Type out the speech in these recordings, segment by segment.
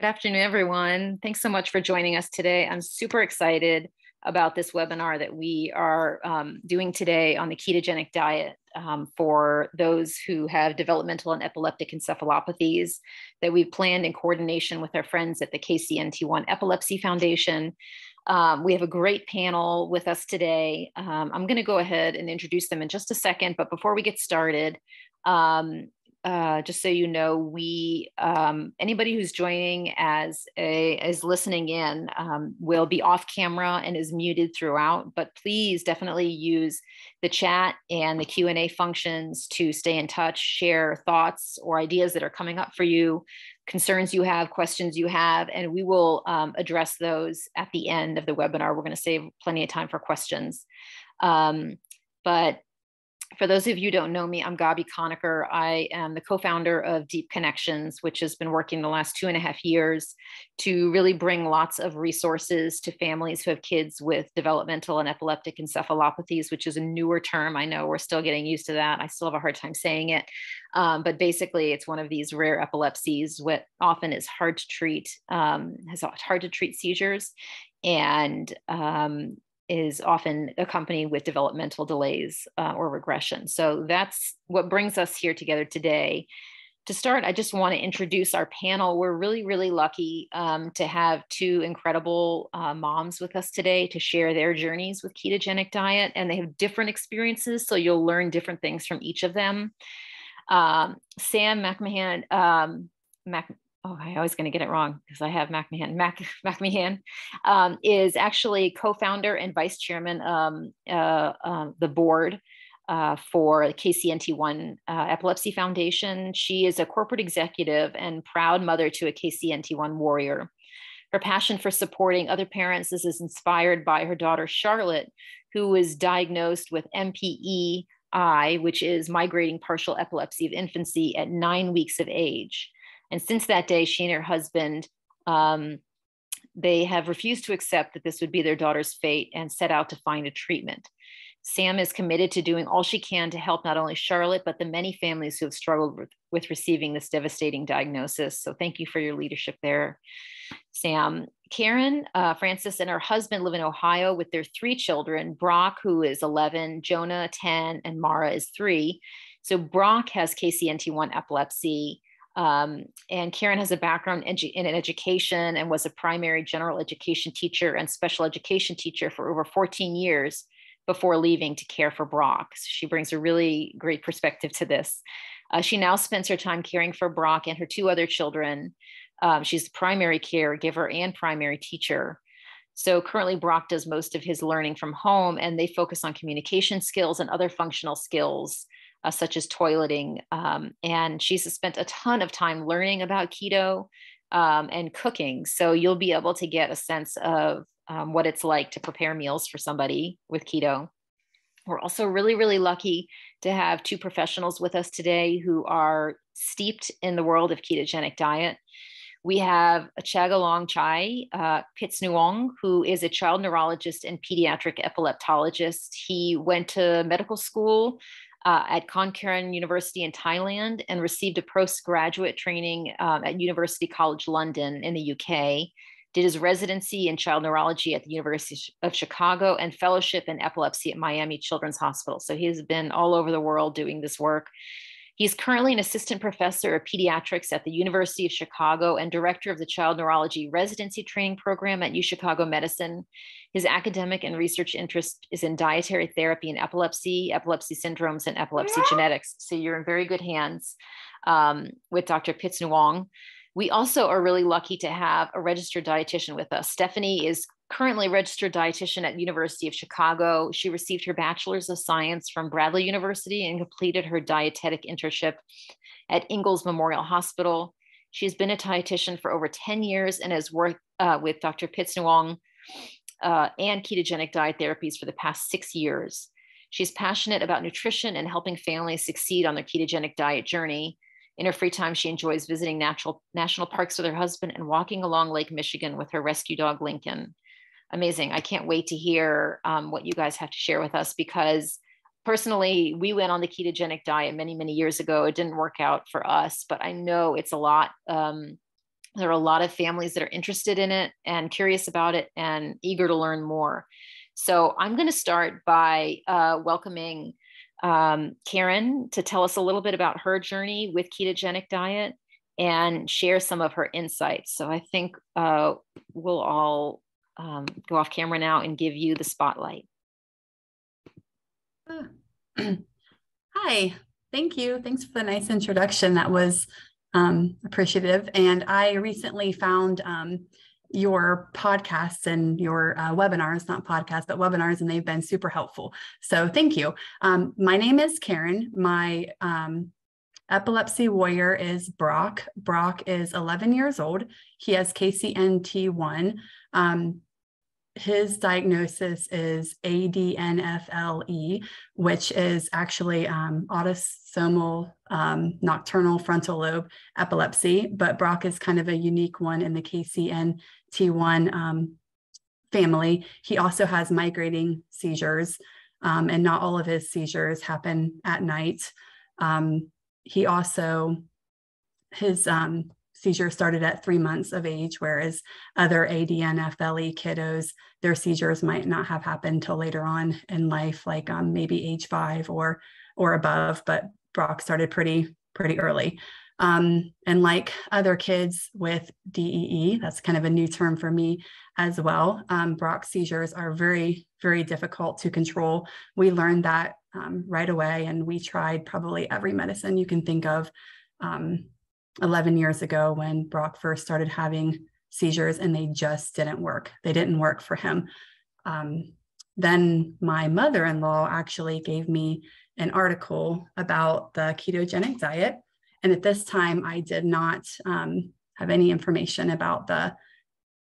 Good afternoon, everyone. Thanks so much for joining us today. I'm super excited about this webinar that we are um, doing today on the ketogenic diet um, for those who have developmental and epileptic encephalopathies that we've planned in coordination with our friends at the KCNT1 Epilepsy Foundation. Um, we have a great panel with us today. Um, I'm going to go ahead and introduce them in just a second, but before we get started, um, uh, just so you know, we um, anybody who's joining as a is listening in um, will be off camera and is muted throughout. But please definitely use the chat and the Q and A functions to stay in touch, share thoughts or ideas that are coming up for you, concerns you have, questions you have, and we will um, address those at the end of the webinar. We're going to save plenty of time for questions. Um, but for those of you who don't know me, I'm Gabi Conacher. I am the co-founder of DEE-P Connections, which has been working the last two and a half years to really bring lots of resources to families who have kids with developmental and epileptic encephalopathies, which is a newer term. I know we're still getting used to that. I still have a hard time saying it. Um, but basically, it's one of these rare epilepsies, what often is hard to treat, um, has hard to treat seizures. And um, is often accompanied with developmental delays uh, or regression. So that's what brings us here together today. To start, I just want to introduce our panel. We're really, really lucky um, to have two incredible uh, moms with us today to share their journeys with ketogenic diet, and they have different experiences, so you'll learn different things from each of them. Um, Sam McMahon, um, Mac, oh, I always going to get it wrong because I have McMahon. Mac McMahon um, is actually co-founder and vice chairman um, uh, uh, the board uh, for KCNT1 uh, Epilepsy Foundation. She is a corporate executive and proud mother to a KCNT1 warrior. Her passion for supporting other parents is inspired by her daughter Charlotte, who was diagnosed with MPEI, which is migrating partial epilepsy of infancy at nine weeks of age. And since that day, she and her husband, um, they have refused to accept that this would be their daughter's fate and set out to find a treatment. Sam is committed to doing all she can to help not only Charlotte, but the many families who have struggled with, with receiving this devastating diagnosis. So thank you for your leadership there, Sam. Karen uh, Francis and her husband live in Ohio with their three children Brock, who is 11, Jonah, 10, and Mara is three. So Brock has KCNT1 epilepsy. Um, and Karen has a background edu- in education and was a primary general education teacher and special education teacher for over 14 years before leaving to care for Brock. So she brings a really great perspective to this. Uh, she now spends her time caring for Brock and her two other children. Um, she's the primary caregiver and primary teacher. So currently, Brock does most of his learning from home, and they focus on communication skills and other functional skills uh, such as toileting. Um, and she's spent a ton of time learning about keto um, and cooking. So you'll be able to get a sense of um, what it's like to prepare meals for somebody with keto. We're also really, really lucky to have two professionals with us today who are steeped in the world of ketogenic diet. We have Chagalong Chai uh, Phitsanuwong, who is a child neurologist and pediatric epileptologist. He went to medical school uh, at Khon Kaen University in Thailand and received a postgraduate training um, at University College London in the UK. Did his residency in child neurology at the University of Chicago and fellowship in epilepsy at Miami Children's Hospital. So he has been all over the world doing this work. He's currently an assistant professor of pediatrics at the University of Chicago and director of the child neurology residency training program at UChicago Medicine. His academic and research interest is in dietary therapy and epilepsy, epilepsy syndromes, and epilepsy genetics. So you're in very good hands um, with Dr. Pitts Phitsanuwong. We also are really lucky to have a registered dietitian with us. Stephanie is currently registered dietitian at University of Chicago. She received her bachelor's of science from Bradley University and completed her dietetic internship at Ingalls Memorial Hospital. She's been a dietitian for over 10 years and has worked uh, with Dr. Phitsanuwong uh, and ketogenic diet therapies for the past six years. She's passionate about nutrition and helping families succeed on their ketogenic diet journey. In her free time, she enjoys visiting natural national parks with her husband and walking along Lake Michigan with her rescue dog Lincoln. Amazing! I can't wait to hear um, what you guys have to share with us because personally, we went on the ketogenic diet many many years ago. It didn't work out for us, but I know it's a lot um, there are a lot of families that are interested in it and curious about it and eager to learn more. So I'm going to start by uh, welcoming um, Karen to tell us a little bit about her journey with ketogenic diet and share some of her insights. So I think uh, we'll all um, go off camera now and give you the spotlight. Hi, thank you. Thanks for the nice introduction. That was um, appreciative. And I recently found um, your podcasts and your uh, webinars, not podcasts, but webinars, and they've been super helpful. So thank you. Um, my name is Karen. My um, epilepsy warrior is Brock. Brock is 11 years old. He has KCNT1. Um, his diagnosis is ADNFLE, which is actually um, autosomal um, nocturnal frontal lobe epilepsy. But Brock is kind of a unique one in the KCNT1 um, family. He also has migrating seizures, um, and not all of his seizures happen at night. Um, he also, his um, seizure started at three months of age, whereas other ADNFLE kiddos, their seizures might not have happened till later on in life, like um, maybe age five or or above. But Brock started pretty pretty early. Um, and like other kids with DEE, that's kind of a new term for me as well. Um, Brock seizures are very, very difficult to control. We learned that um, right away, and we tried probably every medicine you can think of um, 11 years ago when Brock first started having seizures and they just didn't work. They didn't work for him. Um, then my mother in law actually gave me an article about the ketogenic diet. And at this time, I did not um, have any information about the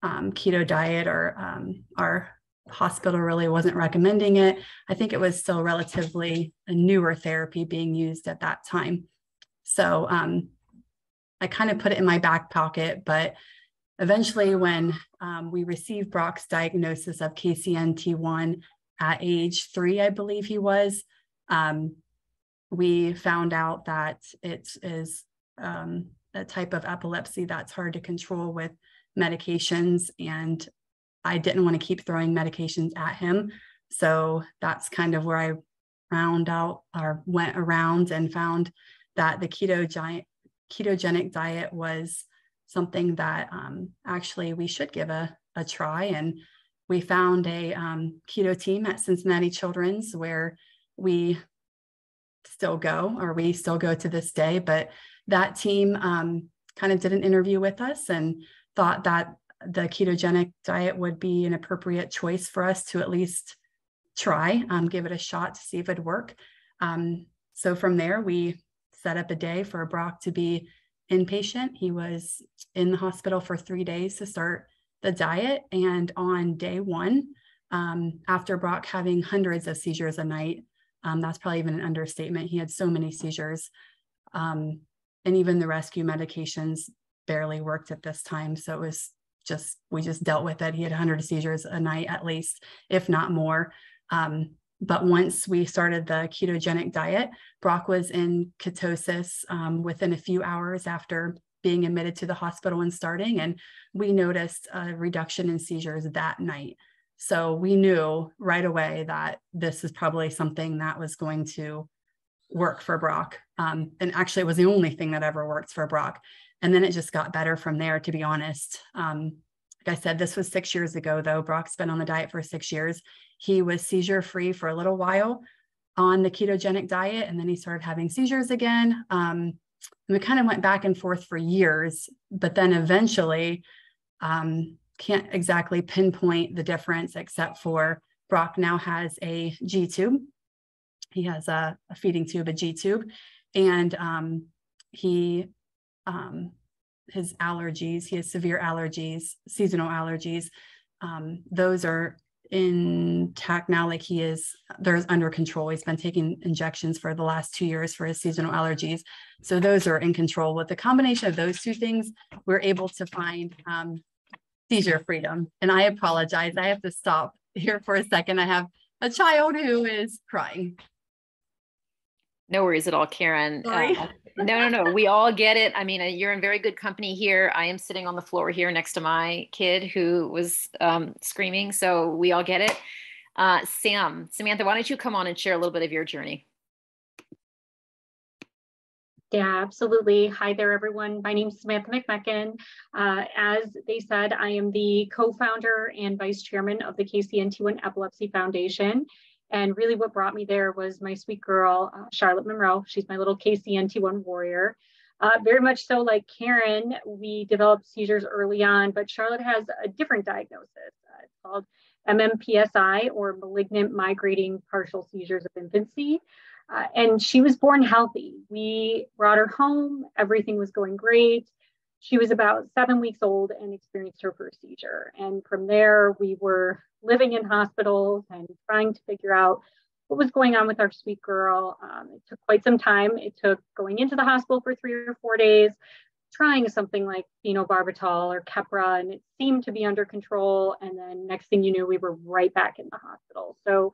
um, keto diet or um, our hospital really wasn't recommending it. I think it was still relatively a newer therapy being used at that time. So um, I kind of put it in my back pocket, but eventually, when um, we received Brock's diagnosis of KCNT1 at age three, I believe he was, um, we found out that it is um, a type of epilepsy that's hard to control with medications. And I didn't want to keep throwing medications at him. So that's kind of where I round out or went around and found that the keto giant ketogenic diet was something that um, actually we should give a, a try. And we found a um, keto team at Cincinnati Children's where we still go, or we still go to this day. But that team um, kind of did an interview with us and thought that the ketogenic diet would be an appropriate choice for us to at least try, um, give it a shot to see if it'd work. Um, so from there, we set up a day for Brock to be inpatient. He was in the hospital for three days to start the diet. And on day one, um, after Brock having hundreds of seizures a night, um, that's probably even an understatement. He had so many seizures. Um, and even the rescue medications barely worked at this time. So it was just, we just dealt with it. He had 100 seizures a night at least, if not more. Um, but once we started the ketogenic diet, Brock was in ketosis um, within a few hours after being admitted to the hospital and starting. And we noticed a reduction in seizures that night. So we knew right away that this is probably something that was going to work for Brock. Um, and actually, it was the only thing that ever worked for Brock. And then it just got better from there, to be honest. Um, like I said, this was six years ago, though. Brock's been on the diet for six years. He was seizure free for a little while on the ketogenic diet, and then he started having seizures again. Um, and we kind of went back and forth for years, but then eventually, um, can't exactly pinpoint the difference except for Brock now has a G tube. He has a, a feeding tube, a G tube, and um, he um, his allergies. He has severe allergies, seasonal allergies. Um, those are intact now, like he is, there's under control. He's been taking injections for the last two years for his seasonal allergies. So those are in control. With the combination of those two things, we're able to find um, seizure freedom. And I apologize, I have to stop here for a second. I have a child who is crying. No worries at all, Karen. Uh, no, no, no. We all get it. I mean, uh, you're in very good company here. I am sitting on the floor here next to my kid who was um, screaming. So we all get it. Uh, Sam, Samantha, why don't you come on and share a little bit of your journey? Yeah, absolutely. Hi there, everyone. My name is Samantha MacMechan. Uh, as they said, I am the co-founder and vice chairman of the KCNT1 Epilepsy Foundation. And really what brought me there was my sweet girl, uh, Charlotte Monroe. She's my little KCNT1 warrior. Uh, very much so like Karen, we developed seizures early on, but Charlotte has a different diagnosis. Uh, it's called MMPSI or malignant migrating partial seizures of infancy. Uh, and she was born healthy. We brought her home, everything was going great. She was about seven weeks old and experienced her first seizure. And from there, we were living in hospitals and trying to figure out what was going on with our sweet girl. Um, it took quite some time. It took going into the hospital for three or four days, trying something like phenobarbital or Keppra, and it seemed to be under control. And then next thing you knew, we were right back in the hospital. So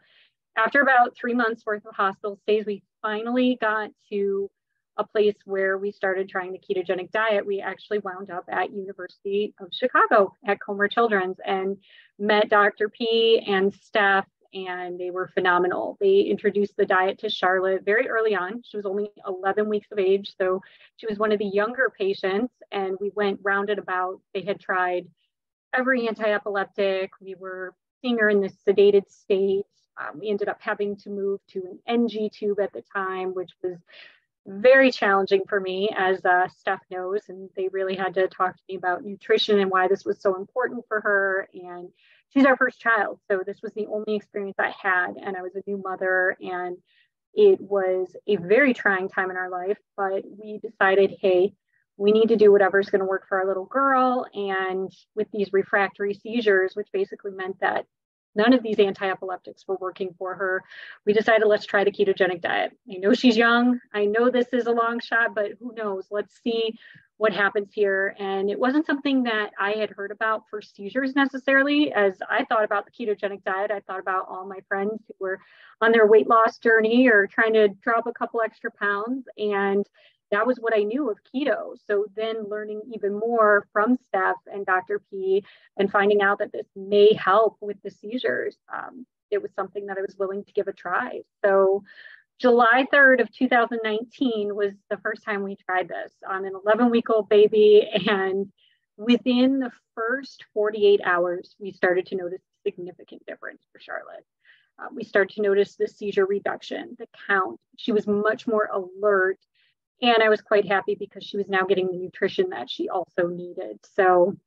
after about three months worth of hospital stays, we finally got to a place where we started trying the ketogenic diet. We actually wound up at University of Chicago at Comer Children's and met Dr. P and Steph, and they were phenomenal. They introduced the diet to Charlotte very early on. She was only 11 weeks of age, so she was one of the younger patients. And we went round and about. They had tried every anti-epileptic. We were seeing her in this sedated state. Um, we ended up having to move to an NG tube at the time, which was very challenging for me, as uh, Steph knows. And they really had to talk to me about nutrition and why this was so important for her. And she's our first child. So this was the only experience I had. And I was a new mother. And it was a very trying time in our life. But we decided, hey, we need to do whatever's going to work for our little girl. And with these refractory seizures, which basically meant that none of these anti-epileptics were working for her. We decided let's try the ketogenic diet. I know she's young. I know this is a long shot, but who knows? Let's see what happens here. And it wasn't something that I had heard about for seizures necessarily. As I thought about the ketogenic diet, I thought about all my friends who were on their weight loss journey or trying to drop a couple extra pounds. And that was what I knew of keto. So then learning even more from Steph and Dr. P and finding out that this may help with the seizures, um, it was something that I was willing to give a try. So July 3rd of 2019 was the first time we tried this on an 11 week old baby. And within the first 48 hours, we started to notice a significant difference for Charlotte. Uh, we started to notice the seizure reduction, the count. She was much more alert and I was quite happy because she was now getting the nutrition that she also needed. So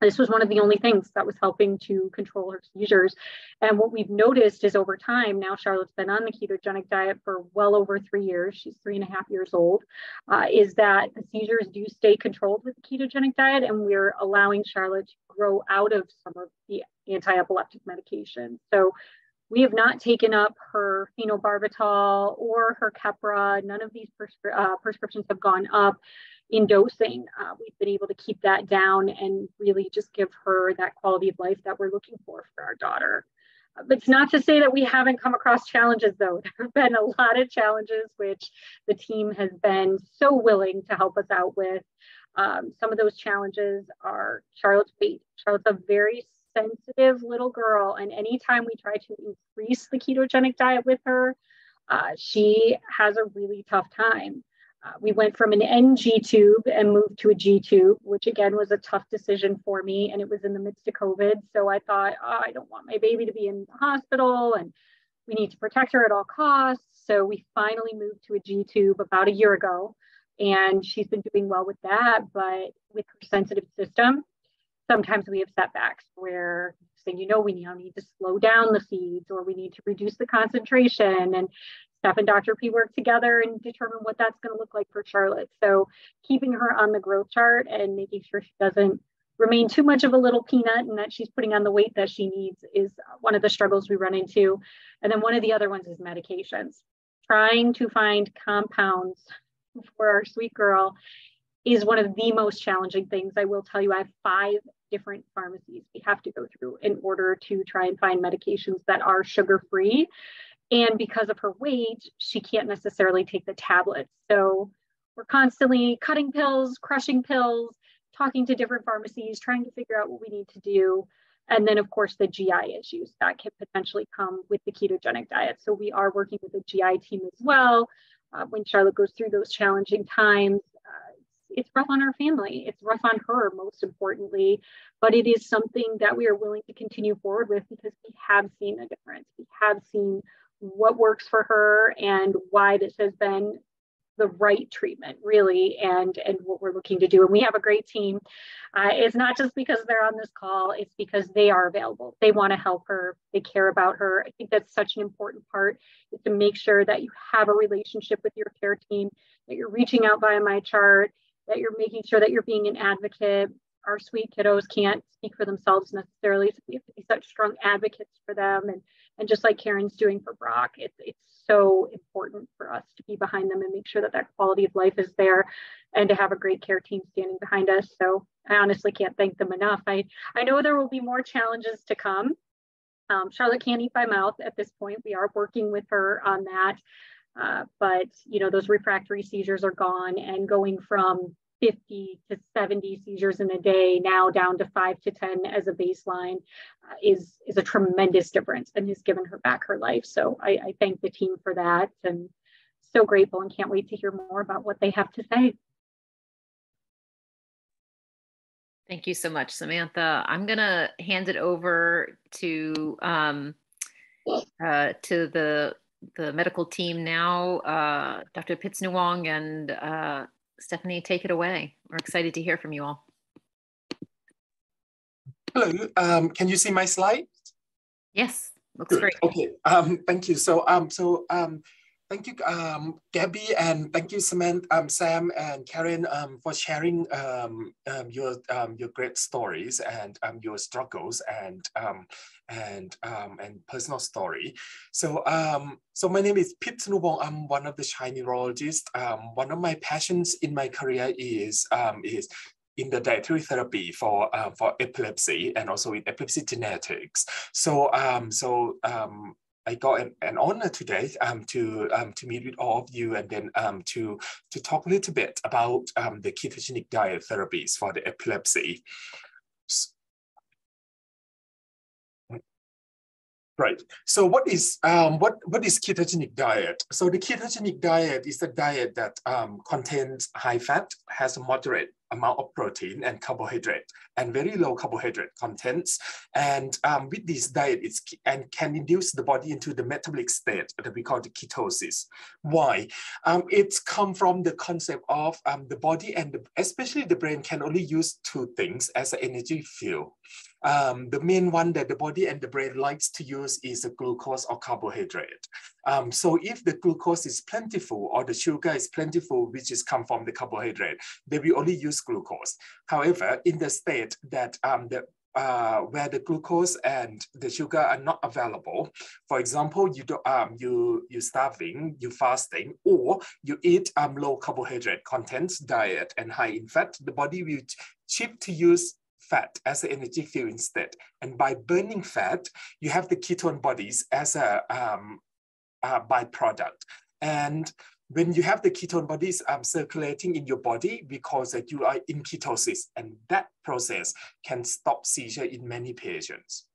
this was one of the only things that was helping to control her seizures. And what we've noticed is over time, now Charlotte's been on the ketogenic diet for well over three years, she's three and a half years old, uh, is that the seizures do stay controlled with the ketogenic diet. And we're allowing Charlotte to grow out of some of the anti epileptic medication. So we have not taken up her phenobarbital or her Keppra. None of these prescri- uh, prescriptions have gone up in dosing. Uh, we've been able to keep that down and really just give her that quality of life that we're looking for for our daughter. It's not to say that we haven't come across challenges, though. There have been a lot of challenges, which the team has been so willing to help us out with. Um, some of those challenges are Charlotte's weight. Charlotte's a very sensitive little girl. And anytime we try to increase the ketogenic diet with her, uh, she has a really tough time. Uh, we went from an NG tube and moved to a G tube, which again was a tough decision for me. And it was in the midst of COVID. So I thought, oh, I don't want my baby to be in the hospital and we need to protect her at all costs. So we finally moved to a G tube about a year ago. And she's been doing well with that. But with her sensitive system, sometimes we have setbacks where saying, you know, we now need to slow down the feeds or we need to reduce the concentration. And Steph and Dr. P work together and determine what that's going to look like for Charlotte. So keeping her on the growth chart and making sure she doesn't remain too much of a little peanut and that she's putting on the weight that she needs is one of the struggles we run into. And then one of the other ones is medications. Trying to find compounds for our sweet girl is one of the most challenging things. I will tell you, I have five different pharmacies we have to go through in order to try and find medications that are sugar free. And because of her weight, she can't necessarily take the tablets. So we're constantly cutting pills, crushing pills, talking to different pharmacies, trying to figure out what we need to do. And then, of course, the GI issues that can potentially come with the ketogenic diet. So we are working with the GI team as well. Uh, when Charlotte goes through those challenging times, it's rough on our family. It's rough on her, most importantly. But it is something that we are willing to continue forward with because we have seen a difference. We have seen what works for her and why this has been the right treatment really and and what we're looking to do and we have a great team uh, it's not just because they're on this call it's because they are available they want to help her they care about her i think that's such an important part is to make sure that you have a relationship with your care team that you're reaching out via MyChart that you're making sure that you're being an advocate our sweet kiddos can't speak for themselves necessarily so we have to be such strong advocates for them and and just like karen's doing for brock it's it's so important for us to be behind them and make sure that that quality of life is there and to have a great care team standing behind us. So I honestly can't thank them enough. I, I know there will be more challenges to come. Um, Charlotte can't eat by mouth at this point. We are working with her on that. Uh, but you know those refractory seizures are gone and going from 50 to 70 seizures in a day, now down to five to 10 as a baseline, uh, is, is a tremendous difference and has given her back her life. So I, I thank the team for that and so grateful and can't wait to hear more about what they have to say. Thank you so much, Samantha. I'm going to hand it over to um, uh, to the the medical team now, uh, Dr. Phitsanuwong and uh, Stephanie, take it away. We're excited to hear from you all. Hello, um, can you see my slide? Yes, looks Good. great. Okay, um, thank you. So, um, so um, thank you, um, Gabby, and thank you, Samantha, um, Sam, and Karen, um, for sharing um, um, your um, your great stories and um, your struggles and um, and um, and personal story. So um, so my name is Pip Phitsanuwong. I'm one of the Chinese neurologists. Um, one of my passions in my career is um, is in the dietary therapy for uh, for epilepsy and also in epilepsy genetics. So um, so um, I got an, an honor today um, to um, to meet with all of you and then um, to to talk a little bit about um, the ketogenic diet therapies for the epilepsy. Right. So what is um, what what is ketogenic diet? So the ketogenic diet is a diet that um, contains high fat, has a moderate amount of protein and carbohydrate and very low carbohydrate contents. And um, with this diet, it's and can induce the body into the metabolic state that we call the ketosis. Why? Um, it's come from the concept of um, the body and the, especially the brain can only use two things as an energy fuel. Um, the main one that the body and the brain likes to use is a glucose or carbohydrate. Um, so if the glucose is plentiful or the sugar is plentiful, which is come from the carbohydrate, then we only use glucose. However, in the state that um, the uh, where the glucose and the sugar are not available. For example, you do, um, you you starving, you fasting, or you eat um, low carbohydrate contents diet and high in fat. The body will shift to use fat as an energy fuel instead. And by burning fat, you have the ketone bodies as a um, uh, byproduct. And when you have the ketone bodies um, circulating in your body, because that you are in ketosis, and that process can stop seizure in many patients.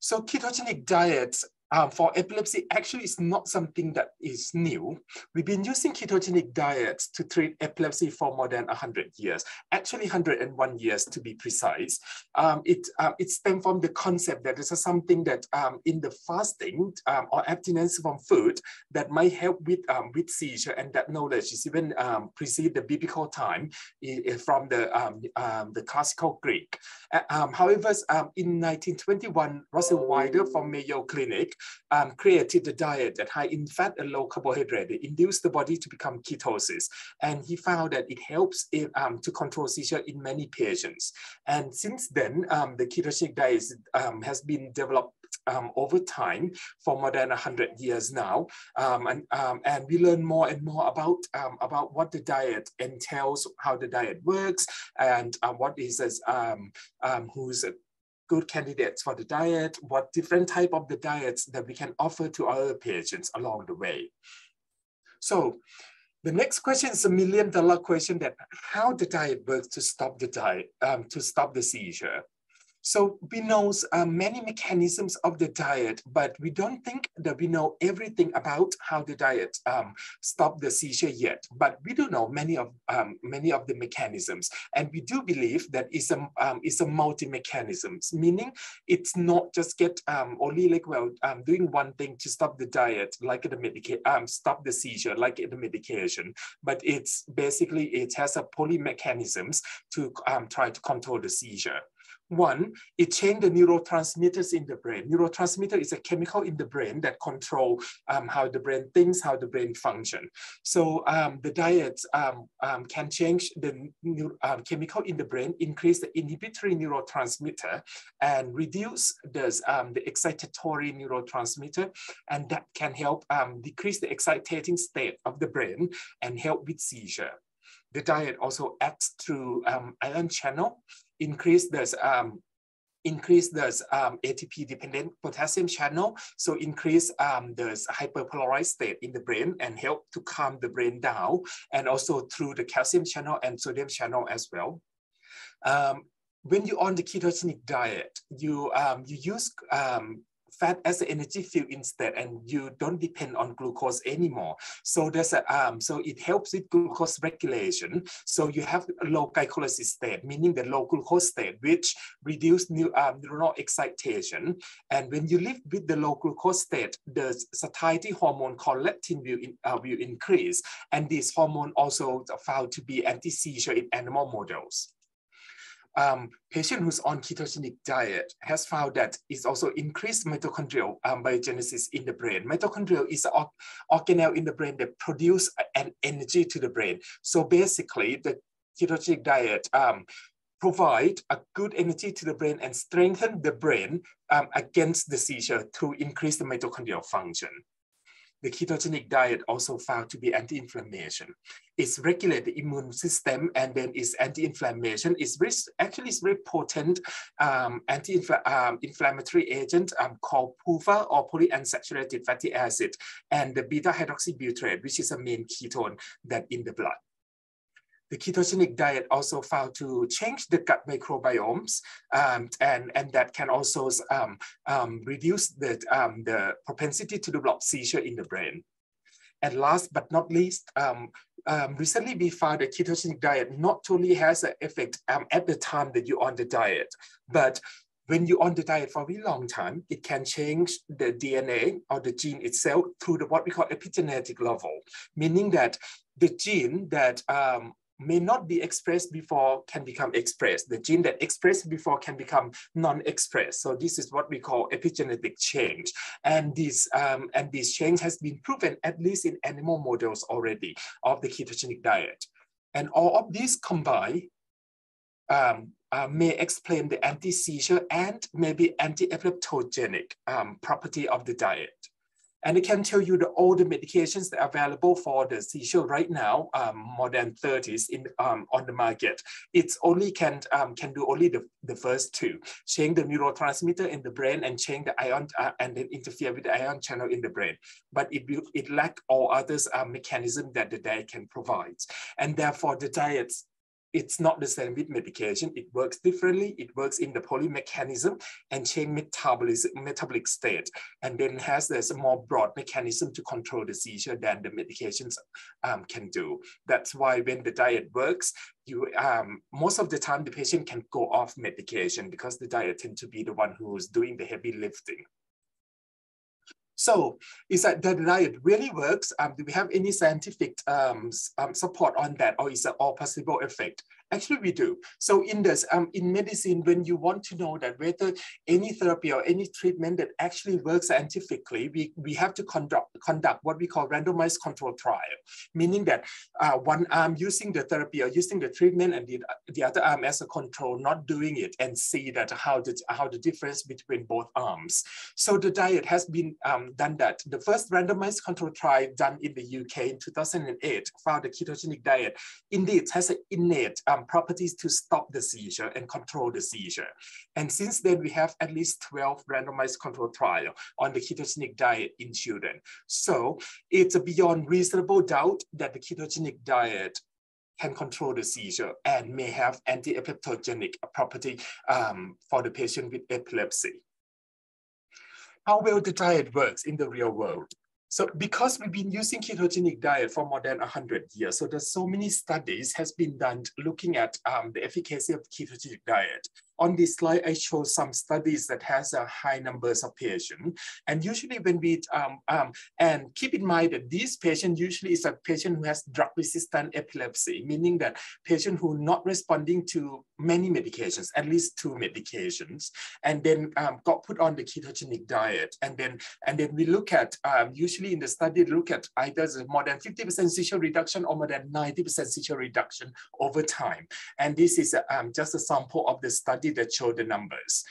So ketogenic diets um, for epilepsy actually is not something that is new. We've been using ketogenic diets to treat epilepsy for more than 100 years, actually 101 years to be precise. Um, it, um, it stems from the concept that this is something that um, in the fasting um, or abstinence from food that might help with, um, with seizure and that knowledge is even precede the biblical time from the, the classical Greek. Uh, however, in 1921, Russell Wilder from Mayo Clinic um, created a diet that high in fat and low carbohydrate. It induced the body to become ketosis. And he found that it helps it, um, to control seizure in many patients. And since then, um, the ketogenic diet um, has been developed um, over time for more than 100 years now. Um, and, um, and we learn more and more about, um, about what the diet entails, how the diet works, and uh, what is as, um, who's good candidates for the diet, what different type of the diets that we can offer to our patients along the way. So The next question is a million dollar question that how the diet works to stop the diet, um, to stop the seizure. So we know uh, many mechanisms of the diet, but we don't think that we know everything about how the diet um, stop the seizure yet. But we do know many of um, many of the mechanisms, and we do believe that it's a um, it's a multi mechanisms, meaning it's not just get um, only like well um, doing one thing to stop the diet, like the medication, um, stop the seizure, like the medication, but it's basically it has a poly mechanisms to try to control the seizure. One, it changed the neurotransmitters in the brain. Neurotransmitter is a chemical in the brain that control um, how the brain thinks, how the brain function. So um, the diet um, um can change the um, chemical in the brain, increase the inhibitory neurotransmitter, and reduce the, um, the excitatory neurotransmitter, and that can help decrease the exciting state of the brain and help with seizure. The diet also acts through ion channel increase this um, increase the um, ATP dependent potassium channel, so increase um, the hyperpolarized state in the brain and help to calm the brain down, and also through the calcium channel and sodium channel as well. Um, when you're on the ketogenic diet, you um, you use um, fat as an energy fuel instead, and you don't depend on glucose anymore. So there's a, um, so it helps with glucose regulation. So you have a low glycolysis state, meaning the low glucose state, which reduce new um, neuronal excitation. And when you live with the low glucose state, the satiety hormone called leptin will, in, uh, will increase. And this hormone also found to be anti-seizure in animal models um, patient who's on ketogenic diet has found that it's also increased mitochondrial um, biogenesis in the brain. Mitochondria is an organelle in the brain that produce an energy to the brain. So basically, the ketogenic diet um, provide a good energy to the brain and strengthen the brain um, against the seizure to increase the mitochondrial function the ketogenic diet also found to be anti-inflammation. It's regulate the immune system and then it's anti-inflammation. It's very, actually it's very potent um, anti-inflammatory um, agent um, called PUFA or polyunsaturated fatty acid and the beta hydroxybutyrate, which is a main ketone that in the blood the ketogenic diet also found to change the gut microbiomes, um, and, and that can also um, um, reduce the, um, the propensity to develop seizure in the brain. And last but not least, um, um, recently we found that ketogenic diet not only has an effect at the time that you're on the diet, but when you're on the diet for a long time, it can change the DNA or the gene itself through the what we call epigenetic level, meaning that the gene that um, may not be expressed before can become expressed. The gene that expressed before can become non-expressed. So this is what we call epigenetic change. And this, um, and this change has been proven at least in animal models already of the ketogenic diet. And all of these combined um, uh, may explain the anti-seizure and maybe anti-epileptogenic um, property of the diet. And it can tell you the all the medications that are available for the seizure right now, um, more than 30s in um, on the market. It's only can um, can do only the, the first two, change the neurotransmitter in the brain and change the ion uh, and then interfere with the ion channel in the brain. But it it lack all others uh, mechanism that the diet can provide. And therefore the diets it's not the same with medication. It works differently. It works in the poly mechanism and change metabolism, metabolic state, and then has this a more broad mechanism to control the seizure than the medications um, can do. That's why when the diet works, you um, most of the time the patient can go off medication because the diet tend to be the one who's doing the heavy lifting. So is that the diet really works? Um, do we have any scientific um, um, support on that or is it all placebo effect? Actually, we do. So in this, um, in medicine, when you want to know that whether any therapy or any treatment that actually works scientifically, we, we have to conduct, conduct what we call randomized control trial, meaning that uh, one arm using the therapy or using the treatment and the, the other arm as a control, not doing it and see that how the, how the difference between both arms. So the diet has been um, done that. The first randomized control trial done in the UK in 2008 found the ketogenic diet indeed has an innate um, properties to stop the seizure and control the seizure. And since then, we have at least 12 randomized control trial on the ketogenic diet in children. So it's beyond reasonable doubt that the ketogenic diet can control the seizure and may have anti-epileptogenic property um, for the patient with epilepsy. How well the diet works in the real world. So because we've been using ketogenic diet for more than 100 years, so there's so many studies has been done looking at um, the efficacy of ketogenic diet on this slide, I show some studies that has a high numbers of patients. And usually when we, um, um, and keep in mind that this patient usually is a patient who has drug resistant epilepsy, meaning that patient who not responding to many medications, at least two medications, and then um, got put on the ketogenic diet. And then, and then we look at, um, usually in the study, look at either more than 50% seizure reduction or more than 90% seizure reduction over time. And this is um, just a sample of the study that show the numbers.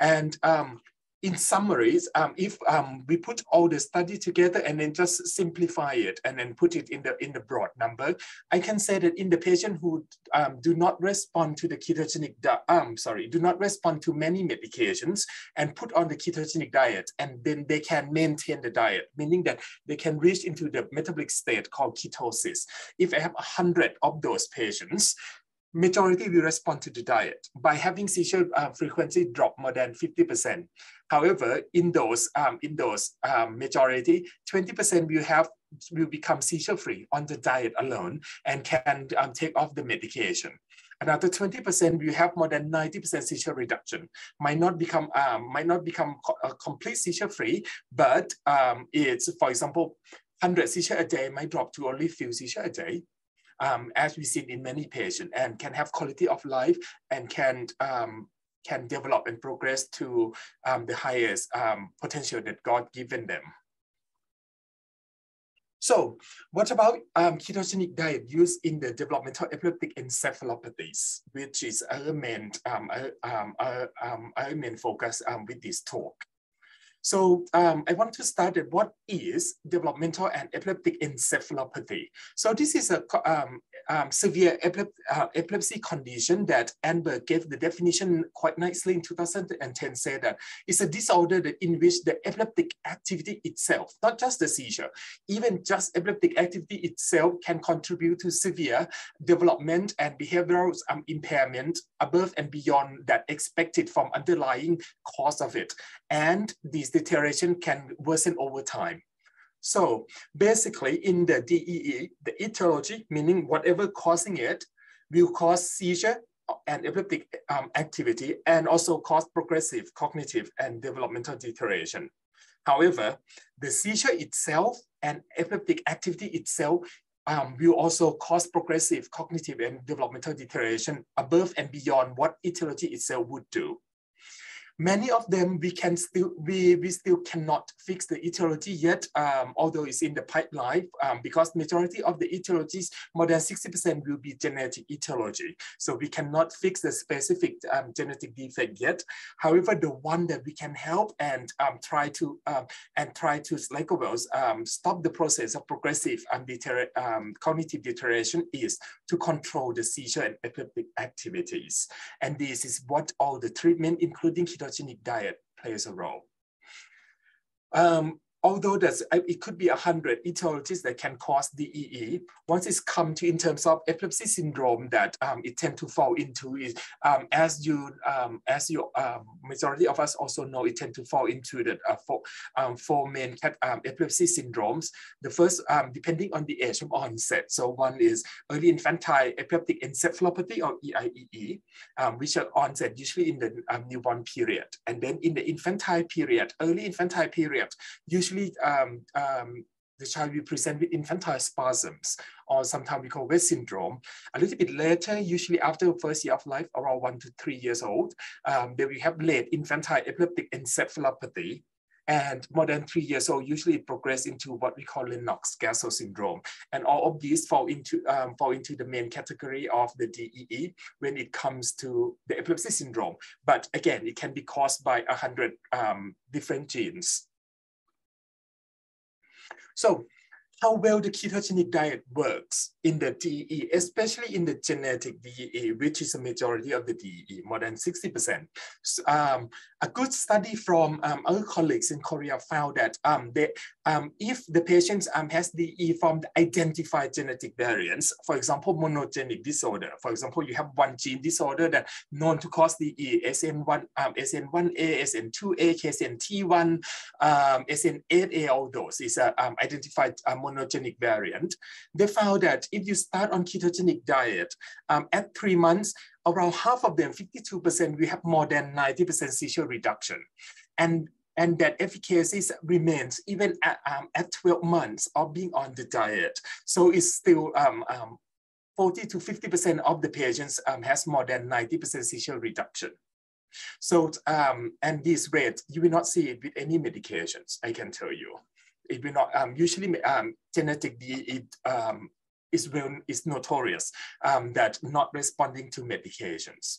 And um, in summaries, um, if um, we put all the study together and then just simplify it and then put it in the in the broad number, I can say that in the patient who um, do not respond to the ketogenic um, sorry, do not respond to many medications and put on the ketogenic diet, and then they can maintain the diet, meaning that they can reach into the metabolic state called ketosis. If I have hundred of those patients, majority will respond to the diet by having seizure uh, frequency drop more than 50%. However, in those, um, in those um, majority, 20% will have will become seizure free on the diet alone and can um, take off the medication. Another 20% will have more than 90% seizure reduction. Might not become um, might not become co uh, complete seizure free, but um, it's for example, 100 seizure a day might drop to only few seizure a day um, as we see in many patients, and can have quality of life and can um, can develop and progress to um, the highest um, potential that God given them. So what about um, ketogenic diet used in the developmental epileptic encephalopathies, which is our main, um, our, our, our main focus with this talk. So um, I want to start at what is developmental and epileptic encephalopathy. So this is a um, um, severe epilep uh, epilepsy condition that Amber gave the definition quite nicely in 2010, said that it's a disorder in which the epileptic activity itself, not just the seizure, even just epileptic activity itself can contribute to severe development and behavioral um, impairment above and beyond that expected from underlying cause of it. And this deterioration can worsen over time. So basically in the DEE, the etiology, meaning whatever causing it, will cause seizure and epileptic um, activity and also cause progressive cognitive and developmental deterioration. However, the seizure itself and epileptic activity itself um, will also cause progressive cognitive and developmental deterioration above and beyond what etiology itself would do. Many of them we can still we, we still cannot fix the etiology yet, um, although it's in the pipeline um, because majority of the etiologies, more than 60% will be genetic etiology. So we cannot fix the specific um, genetic defect yet. However, the one that we can help and um, try to um, and try to like um, stop the process of progressive um, um, cognitive deterioration is to control the seizure and epileptic activities. And this is what all the treatment, including ketogenic diet plays a role. Um, although there's, uh, it could be a hundred etiologies that can cause DEE, once it's come to in terms of epilepsy syndrome that um, it tend to fall into is, um, as you, um, as you, um, majority of us also know, it tend to fall into the uh, four, um, four main um, epilepsy syndromes. The first, depending on the age of onset. So one is early infantile epileptic encephalopathy or EIEE, which are onset usually in the newborn period. And then in the infantile period, early infantile period, usually usually um, um, the child will present with infantile spasms, or sometimes we call West syndrome. A little bit later, usually after the first year of life, around one to three years old, um, they will have late infantile epileptic encephalopathy. And more than three years old, usually progresses into what we call Lennox-Gastaut syndrome. And all of these fall into, um, fall into the main category of the DEE when it comes to the epilepsy syndrome. But again, it can be caused by a 100 um, different genes. So how well the ketogenic diet works in the DEE, especially in the genetic DEE, which is a majority of the DEE, more than 60%. Um, a good study from um, our colleagues in Korea found that um, they, um, if the patient um, has DEE from the identified genetic variants, for example, monogenic disorder, for example, you have one gene disorder that known to cause DEE, SCN1, um, SCN1A, SCN2A, KCNT1, um, SCN8A, all those is uh, um, identified uh, monogenic variant. They found that if you start on ketogenic diet um, at three months, around half of them, 52%, we have more than 90% seizure reduction. And, and that efficacy remains even at, um, at 12 months of being on the diet. So it's still um, um, 40 to 50% of the patients um, has more than 90% seizure reduction. So, um, and this rate, you will not see it with any medications, I can tell you. It will not, um, usually um, genetic, it, um, is, well, is notorious um, that not responding to medications.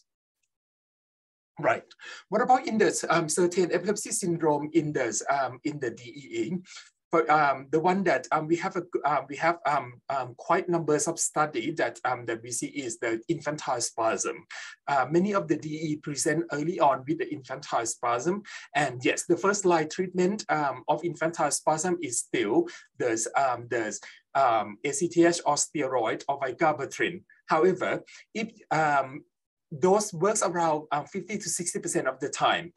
Right. What about in the um, certain epilepsy syndrome in the um, in the DEE? But um, the one that um, we have a uh, we have um, um, quite numbers of study that um, that we see is the infantile spasm. Uh, many of the DE present early on with the infantile spasm, and yes, the first line treatment um, of infantile spasm is still there's um, ACTH or steroid or vigabatrin. However, if those works around um, 50 to 60% of the time.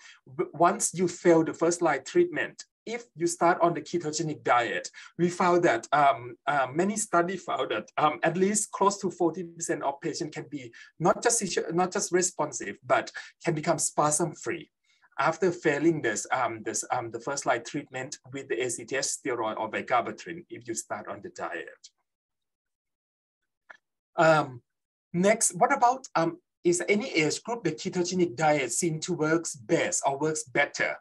Once you fail the first line treatment, if you start on the ketogenic diet, we found that um, uh, many studies found that um, at least close to 40% of patients can be not just not just responsive, but can become spasm free after failing this, um, this um, the first line treatment with the ACTH steroid or vigabatrin if you start on the diet. Um, next, what about um, is any age group the ketogenic diet seem to works best or works better?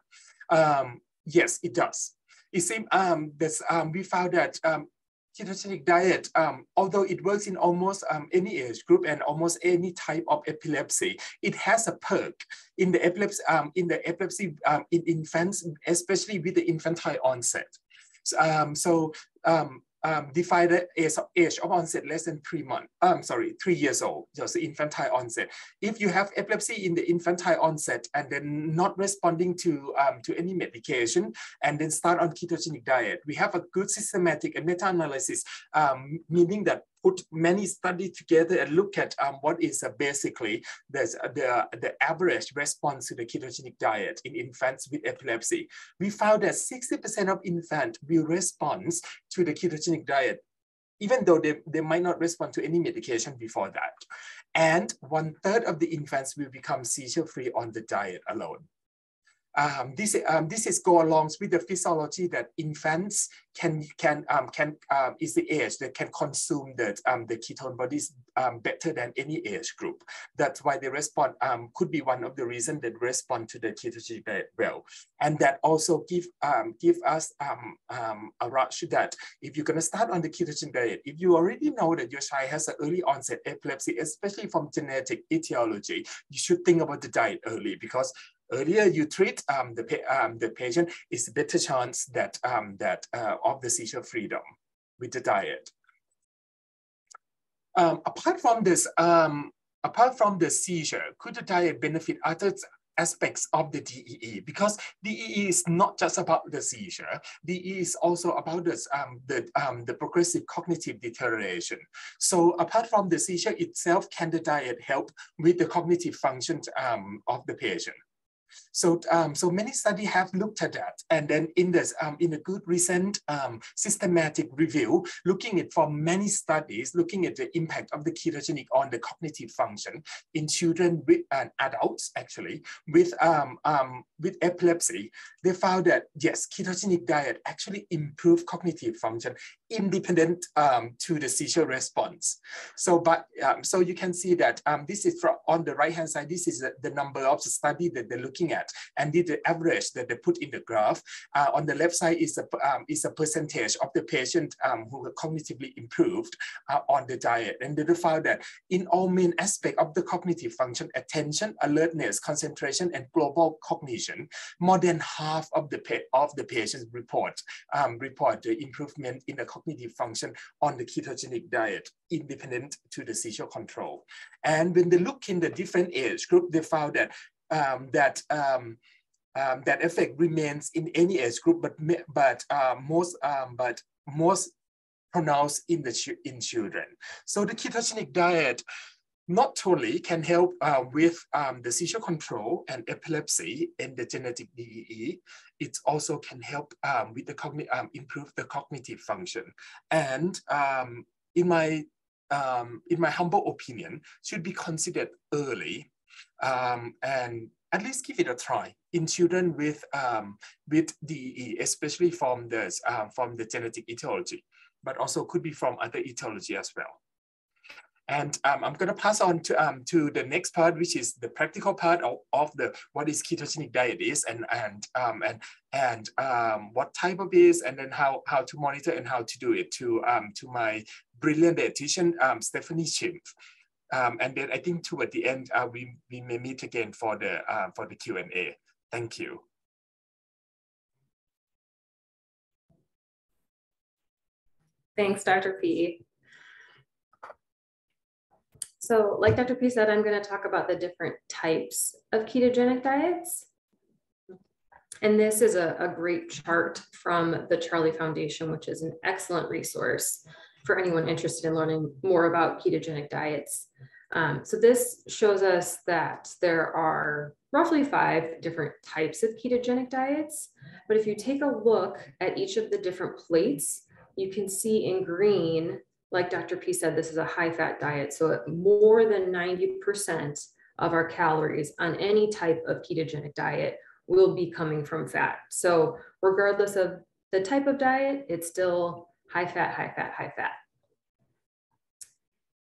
Um, Yes, it does. It seems um, um, we found that um, ketogenic diet, um, although it works in almost um, any age group and almost any type of epilepsy, it has a perk in the epilepsy, um, in the epilepsy um, in infants, especially with the infantile onset. So, um, so um, divided age of, age of onset less than three months, um, sorry, three years old, just infantile onset. If you have epilepsy in the infantile onset and then not responding to, um, to any medication and then start on ketogenic diet, we have a good systematic and meta-analysis, um, meaning that put many studies together and look at um, what is uh, basically the, the, the average response to the ketogenic diet in infants with epilepsy. We found that 60% of infants will respond to the ketogenic diet even though they, they might not respond to any medication before that. And one third of the infants will become seizure-free on the diet alone. Um, this, um, this is go along with the physiology that infants can can um, can um, is the age that can consume the um, the ketone bodies um, better than any age group. That's why they respond um, could be one of the reasons that respond to the ketogenic diet well, and that also give um, give us um, um, a rush that if you're gonna start on the ketogenic diet, if you already know that your child has an early onset epilepsy, especially from genetic etiology, you should think about the diet early because earlier you treat um, the, um, the patient, is a better chance that, um, that uh, of the seizure freedom with the diet. Um, apart from this, um, apart from the seizure, could the diet benefit other aspects of the DEE because DEE is not just about the seizure. DEE is also about this, um, the, um, the progressive cognitive deterioration. So apart from the seizure itself, can the diet help with the cognitive functions um, of the patient? So, um, so many studies have looked at that. And then in this, um, in a good recent um, systematic review, looking at for many studies, looking at the impact of the ketogenic on the cognitive function in children with, and adults actually with, um, um, with epilepsy, they found that yes, ketogenic diet actually improve cognitive function independent um, to the seizure response. So, but so you can see that this is from on the right hand side. This is the, the number of study that they look looking at. And the average that they put in the graph. Uh, on the left side is a, um, is a percentage of the patient um, who were cognitively improved uh, on the diet. And they found that in all main aspects of the cognitive function, attention, alertness, concentration, and global cognition, more than half of the, of the patients report, um, report the improvement in the cognitive function on the ketogenic diet, independent to the seizure control. And when they look in the different age group, they found that um, that um, um, that effect remains in any age group, but but uh, most um, but most pronounced in the in children. So the ketogenic diet not only can help uh, with um, the seizure control and epilepsy and the genetic DEE, it also can help with the cognitive, improve the cognitive function. And in my um, in my humble opinion, should be considered early um, and at least give it a try in children with um, with DEE, especially from the from the genetic etiology, but also could be from other etiology as well. And um, I'm going to pass on to, um, to the next part, which is the practical part of, of the what is ketogenic diet is and and um, and and um, what type of is and then how how to monitor and how to do it to um, to my brilliant dietitian um, Stephanie Schimpf. Um, and then I think toward the end uh, we we may meet again for the uh, for the Q and A. Thank you. Thanks, Dr. P. So like Dr. P said, I'm going to talk about the different types of ketogenic diets. And this is a, a, great chart from the Charlie Foundation, which is an excellent resource for anyone interested in learning more about ketogenic diets. Um, so this shows us that there are roughly five different types of ketogenic diets. But if you take a look at each of the different plates, you can see in green like Dr. P said, this is a high fat diet. So more than 90% of our calories on any type of ketogenic diet will be coming from fat. So regardless of the type of diet, it's still high fat, high fat, high fat.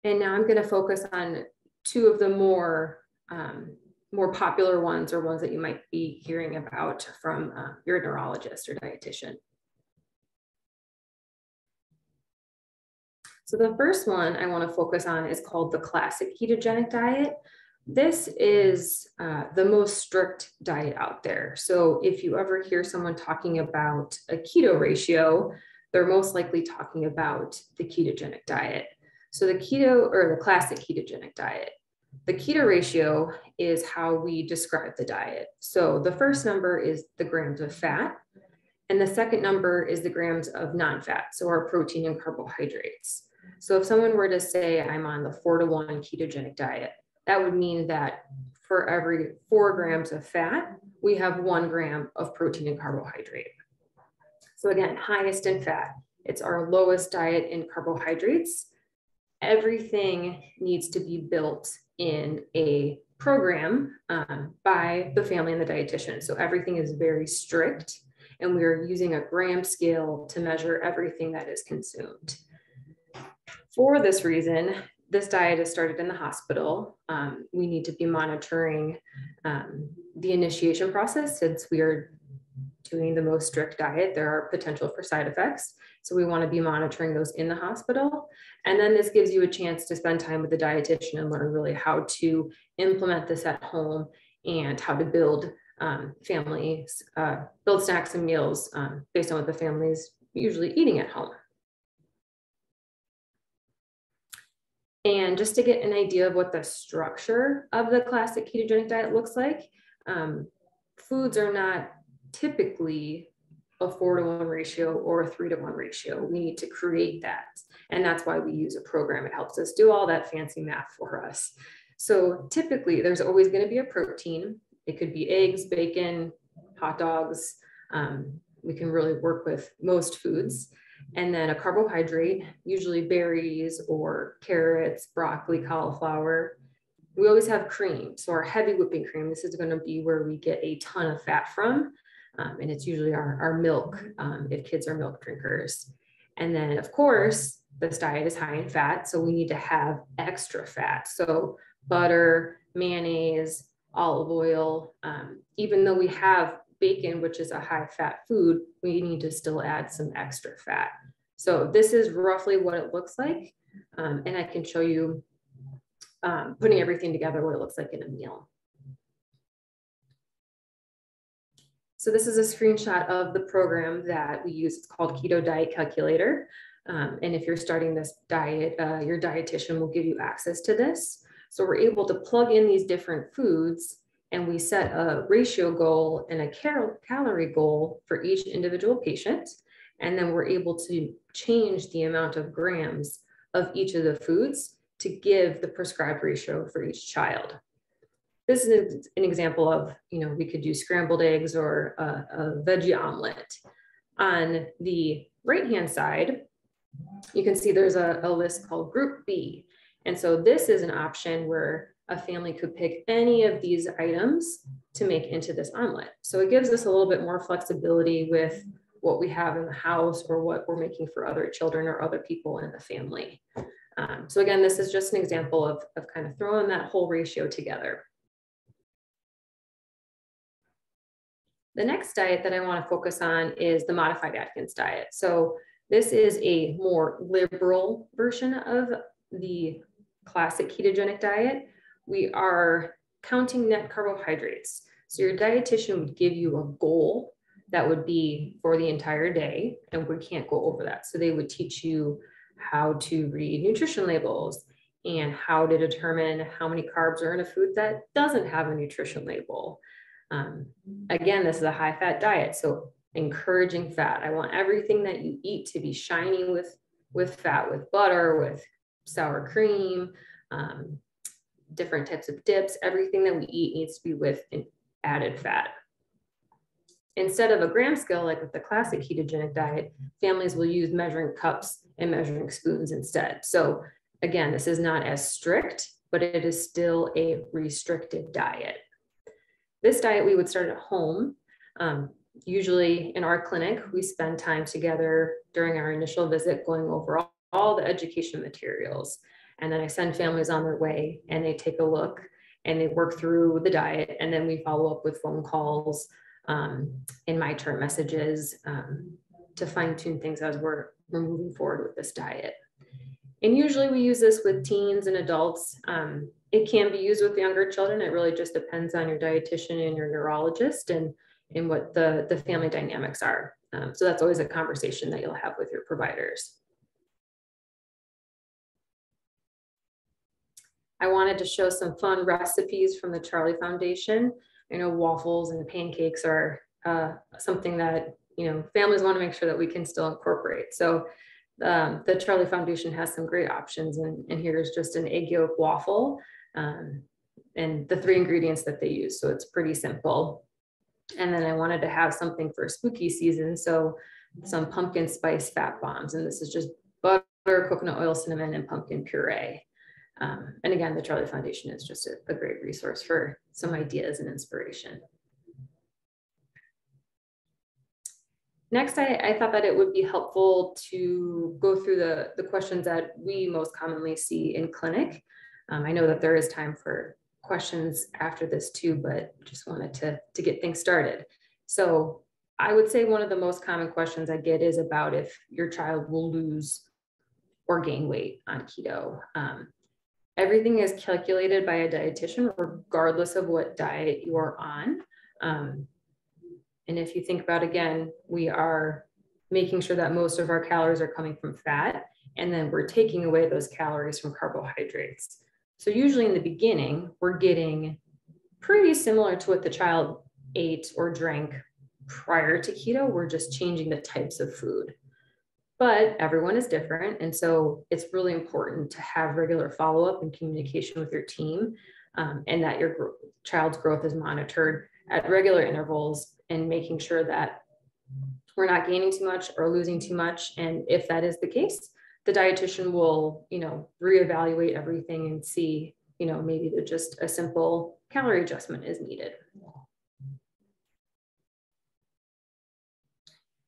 And now I'm gonna focus on two of the more, um, more popular ones or ones that you might be hearing about from uh, your neurologist or dietitian. So the first one I want to focus on is called the classic ketogenic diet. This is uh, the most strict diet out there. So if you ever hear someone talking about a keto ratio, they're most likely talking about the ketogenic diet. So the keto or the classic ketogenic diet. The keto ratio is how we describe the diet. So the first number is the grams of fat, and the second number is the grams of non-fat, so our protein and carbohydrates. So if someone were to say, I'm on the four to one ketogenic diet, that would mean that for every four grams of fat, we have one gram of protein and carbohydrate. So again, highest in fat, it's our lowest diet in carbohydrates. Everything needs to be built in a program um, by the family and the dietitian. So everything is very strict and we're using a gram scale to measure everything that is consumed. For this reason, this diet is started in the hospital. Um, we need to be monitoring um, the initiation process since we are doing the most strict diet, there are potential for side effects. So we wanna be monitoring those in the hospital. And then this gives you a chance to spend time with the dietitian and learn really how to implement this at home and how to build um, families, uh, build snacks and meals um, based on what the family's usually eating at home. And just to get an idea of what the structure of the classic ketogenic diet looks like, um, foods are not typically a four to one ratio or a three to one ratio. We need to create that. And that's why we use a program. It helps us do all that fancy math for us. So typically there's always gonna be a protein. It could be eggs, bacon, hot dogs. Um, we can really work with most foods and then a carbohydrate, usually berries or carrots, broccoli, cauliflower. We always have cream. So our heavy whipping cream, this is gonna be where we get a ton of fat from. Um, and it's usually our, our milk um, if kids are milk drinkers. And then of course, this diet is high in fat. So we need to have extra fat. So butter, mayonnaise, olive oil. Um, even though we have bacon, which is a high fat food, we need to still add some extra fat. So this is roughly what it looks like. Um, and I can show you um, putting everything together, what it looks like in a meal. So this is a screenshot of the program that we use. It's called Keto Diet Calculator. Um, and if you're starting this diet, uh, your dietitian will give you access to this. So we're able to plug in these different foods and we set a ratio goal and a cal calorie goal for each individual patient. And then we're able to change the amount of grams of each of the foods to give the prescribed ratio for each child. This is an example of, you know, we could do scrambled eggs or a, a veggie omelet. On the right-hand side, you can see there's a, a list called Group B. And so this is an option where a family could pick any of these items to make into this omelet. So it gives us a little bit more flexibility with what we have in the house or what we're making for other children or other people in the family. Um, so again, this is just an example of, of kind of throwing that whole ratio together. The next diet that I want to focus on is the modified Atkins diet. So this is a more liberal version of the classic ketogenic diet. We are counting net carbohydrates. So your dietitian would give you a goal that would be for the entire day, and we can't go over that. So they would teach you how to read nutrition labels and how to determine how many carbs are in a food that doesn't have a nutrition label. Um, again, this is a high fat diet. So encouraging fat. I want everything that you eat to be shiny with, with fat, with butter, with sour cream, um, different types of dips. Everything that we eat needs to be with added fat. Instead of a gram scale, like with the classic ketogenic diet, families will use measuring cups and measuring spoons instead. So again, this is not as strict, but it is still a restricted diet. This diet we would start at home. Um, usually in our clinic, we spend time together during our initial visit going over all, all the education materials. And then I send families on their way and they take a look and they work through the diet. And then we follow up with phone calls um, in MyChart messages um, to fine tune things as we're, we're moving forward with this diet. And usually we use this with teens and adults. Um, it can be used with younger children. It really just depends on your dietitian and your neurologist and, and what the, the family dynamics are. Um, so that's always a conversation that you'll have with your providers. I wanted to show some fun recipes from the Charlie Foundation. I know waffles and pancakes are uh, something that you know families want to make sure that we can still incorporate. So um, the Charlie Foundation has some great options, and, and here's just an egg yolk waffle um, and the three ingredients that they use. So it's pretty simple. And then I wanted to have something for spooky season, so some pumpkin spice fat bombs, and this is just butter, coconut oil, cinnamon, and pumpkin puree. Um, and again, the Charlie Foundation is just a, a great resource for some ideas and inspiration. Next, I, I, thought that it would be helpful to go through the, the questions that we most commonly see in clinic. Um, I know that there is time for questions after this too, but just wanted to, to get things started. So I would say one of the most common questions I get is about if your child will lose or gain weight on keto. Um, everything is calculated by a dietitian regardless of what diet you are on. Um, and if you think about again, we are making sure that most of our calories are coming from fat, and then we're taking away those calories from carbohydrates. So usually in the beginning, we're getting pretty similar to what the child ate or drank prior to keto. We're just changing the types of food. But everyone is different. And so it's really important to have regular follow up and communication with your team um, and that your child's growth is monitored at regular intervals and making sure that we're not gaining too much or losing too much. And if that is the case, the dietitian will, you know, reevaluate everything and see, you know, maybe that just a simple calorie adjustment is needed.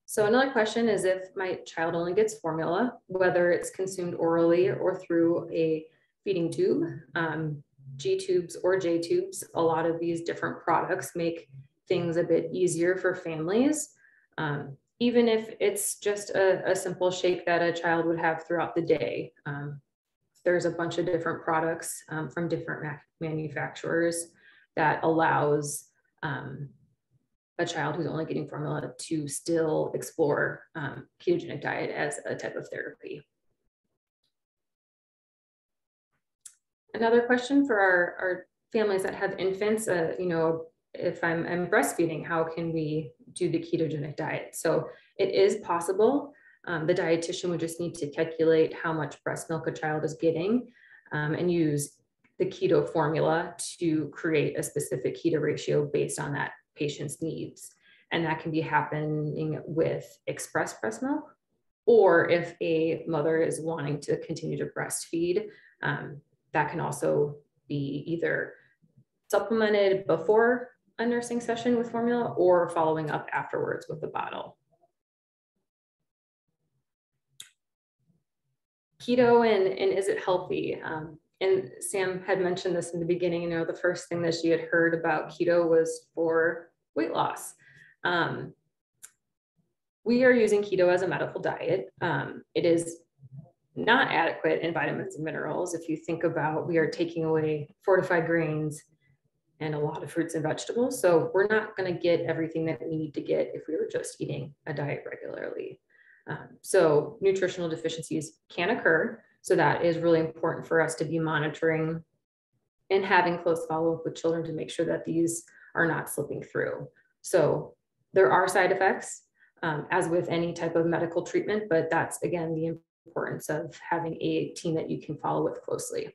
So another question is if my child only gets formula, whether it's consumed orally or through a feeding tube. Um, G tubes or J tubes. A lot of these different products make things a bit easier for families. Um, even if it's just a, a, simple shake that a child would have throughout the day. Um, there's a bunch of different products um, from different ma manufacturers that allows um, a child who's only getting formula to still explore um, ketogenic diet as a type of therapy. Another question for our, our families that have infants, uh, you know, if I'm, I'm, breastfeeding, how can we do the ketogenic diet? So it is possible. Um, the dietitian would just need to calculate how much breast milk a child is getting um, and use the keto formula to create a specific keto ratio based on that patient's needs. And that can be happening with express breast milk, or if a mother is wanting to continue to breastfeed, um, that can also be either supplemented before a nursing session with formula or following up afterwards with a bottle. Keto and, and is it healthy? Um, and Sam had mentioned this in the beginning, you know, the first thing that she had heard about keto was for weight loss. Um, we are using keto as a medical diet. Um, it is not adequate in vitamins and minerals. If you think about, we are taking away fortified grains and a lot of fruits and vegetables. So we're not going to get everything that we need to get if we were just eating a diet regularly. Um, so nutritional deficiencies can occur. So that is really important for us to be monitoring and having close follow up with children to make sure that these are not slipping through. So there are side effects, um, as with any type of medical treatment, but that's again the importance of having a team that you can follow with closely.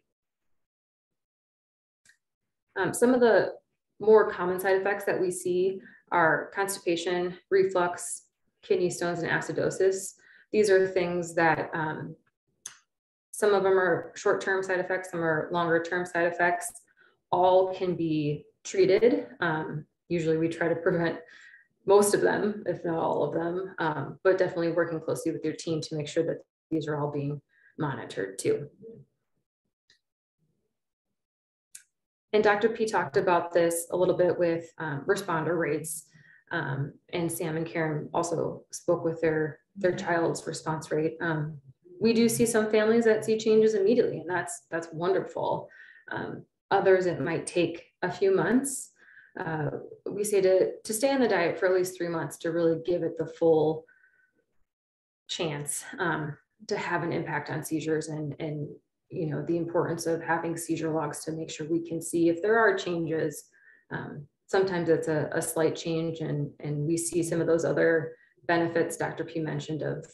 Um, some of the more common side effects that we see are constipation, reflux, kidney stones, and acidosis. These are things that um, some of them are short-term side effects, some are longer-term side effects. All can be treated. Um, usually we try to prevent most of them, if not all of them, um, but definitely working closely with your team to make sure that these are all being monitored too. And Dr. P talked about this a little bit with um, responder rates. Um, and Sam and Karen also spoke with their, their child's response rate. Um, we do see some families that see changes immediately, and that's that's wonderful. Um, others, it might take a few months. Uh, we say to to stay on the diet for at least three months to really give it the full chance um, to have an impact on seizures and and you know the importance of having seizure logs to make sure we can see if there are changes. Um, sometimes it's a, a slight change, and and we see some of those other benefits Dr. P mentioned of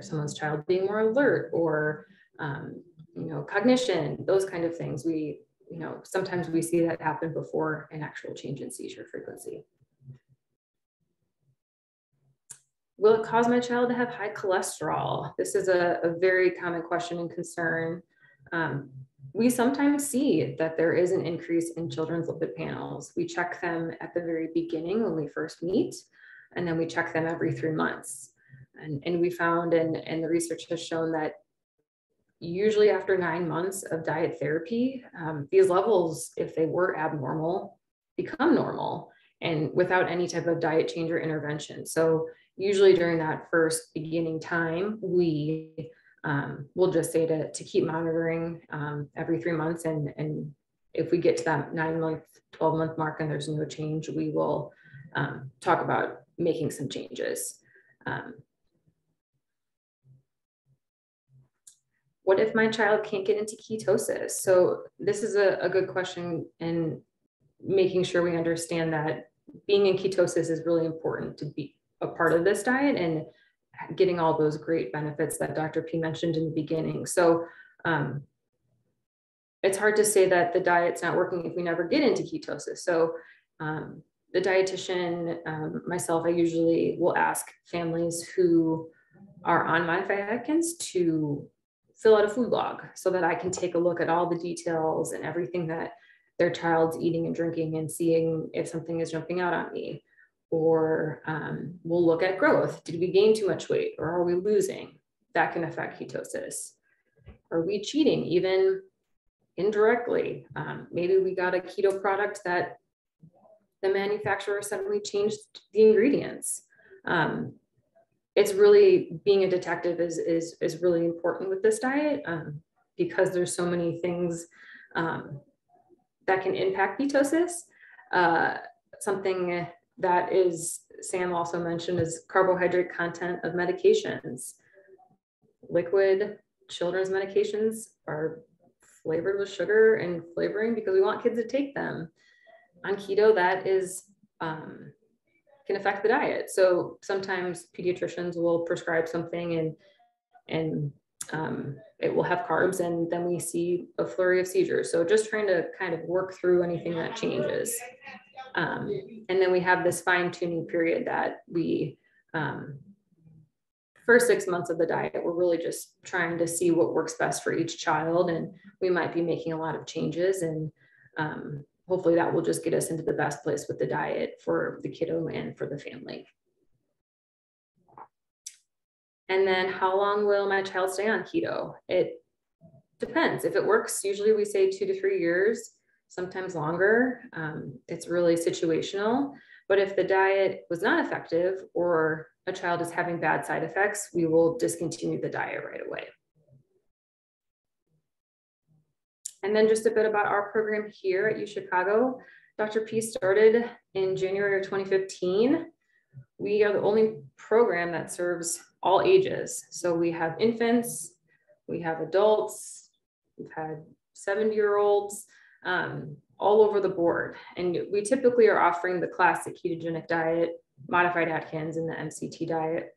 someone's child being more alert or um, you know cognition those kind of things we you know sometimes we see that happen before an actual change in seizure frequency will it cause my child to have high cholesterol this is a, a very common question and concern um, we sometimes see that there is an increase in children's lipid panels. We check them at the very beginning when we first meet, and then we check them every three months. And, and we found, and, and the research has shown that usually after nine months of diet therapy, um, these levels, if they were abnormal, become normal and without any type of diet change or intervention. So usually during that first beginning time, we um, will just say to, to keep monitoring um, every three months. And, and if we get to that nine month, 12 month mark and there's no change, we will um, talk about making some changes. Um, what if my child can't get into ketosis? So this is a, a good question and making sure we understand that being in ketosis is really important to be a part of this diet and getting all those great benefits that Dr. P mentioned in the beginning. So um, it's hard to say that the diet's not working if we never get into ketosis. So um, the dietitian, um, myself, I usually will ask families who are on my Atkins to fill out a food log so that I can take a look at all the details and everything that their child's eating and drinking and seeing if something is jumping out on me. Or um, we'll look at growth. Did we gain too much weight or are we losing? That can affect ketosis. Are we cheating even indirectly. Um, maybe we got a keto product that the manufacturer suddenly changed the ingredients. Um, it's really being a detective is is is really important with this diet um, because there's so many things um, that can impact ketosis. Uh, something that is Sam also mentioned is carbohydrate content of medications. Liquid children's medications are flavored with sugar and flavoring because we want kids to take them. On keto, that is um, can affect the diet. So sometimes pediatricians will prescribe something and and um, it will have carbs, and then we see a flurry of seizures. So just trying to kind of work through anything that changes. Um, and then we have this fine tuning period that we um, first six months of the diet, we're really just trying to see what works best for each child. And we might be making a lot of changes and um, hopefully that will just get us into the best place with the diet for the kiddo and for the family. And then how long will my child stay on keto? It depends. If it works, usually we say two to three years, sometimes longer. Um, it's really situational. But if the diet was not effective or a child is having bad side effects, we will discontinue the diet right away. And then just a bit about our program here at UChicago. Dr. P started in January of 2015. We are the only program that serves all ages. So we have infants, we have adults, we've had 70 year olds, um, all over the board. And we typically are offering the classic ketogenic diet, modified Atkins, and the MCT diet.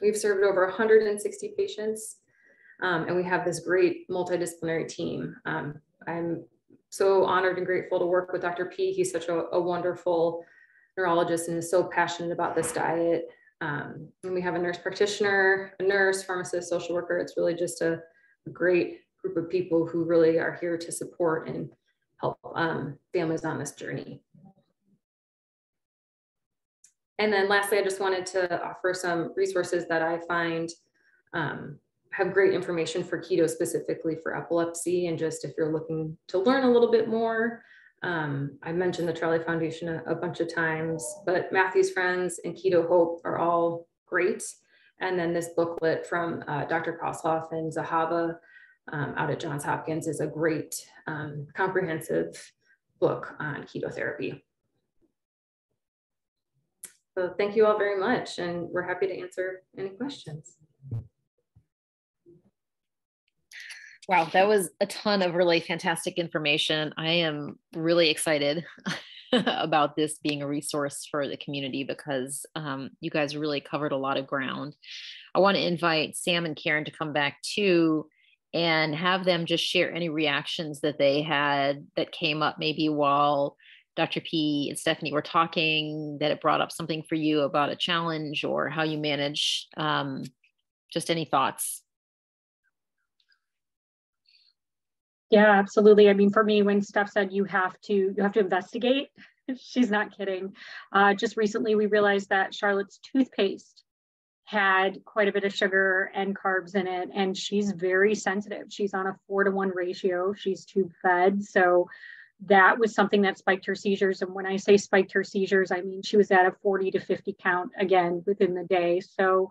We've served over 160 patients, um, and we have this great multidisciplinary team. Um, I'm so honored and grateful to work with Dr. P. He's such a, a wonderful neurologist and is so passionate about this diet. Um, and we have a nurse practitioner, a nurse, pharmacist, social worker. It's really just a, a great group of people who really are here to support and help um, families on this journey. And then lastly, I just wanted to offer some resources that I find um, have great information for keto specifically for epilepsy. And just if you're looking to learn a little bit more, um, I mentioned the Charlie Foundation a, a, bunch of times, but Matthew's Friends and Keto Hope are all great. And then this booklet from uh, Dr. Kossoff and Zahava um, out at Johns Hopkins is a great um, comprehensive book on keto therapy. So thank you all very much, and we're happy to answer any questions. Wow, that was a ton of really fantastic information. I am really excited about this being a resource for the community because um, you guys really covered a lot of ground. I want to invite Sam and Karen to come back too and have them just share any reactions that they had that came up maybe while Dr. P and Stephanie were talking, that it brought up something for you about a challenge or how you manage. Um, just any thoughts? Yeah, absolutely. I mean, for me, when Steph said you have to you have to investigate, she's not kidding. Uh, just recently, we realized that Charlotte's toothpaste had quite a bit of sugar and carbs in it and she's very sensitive. She's on a four to one ratio. She's tube fed. So that was something that spiked her seizures. And when i say spiked her seizures i mean she was at a 40 to 50 count again within the day. So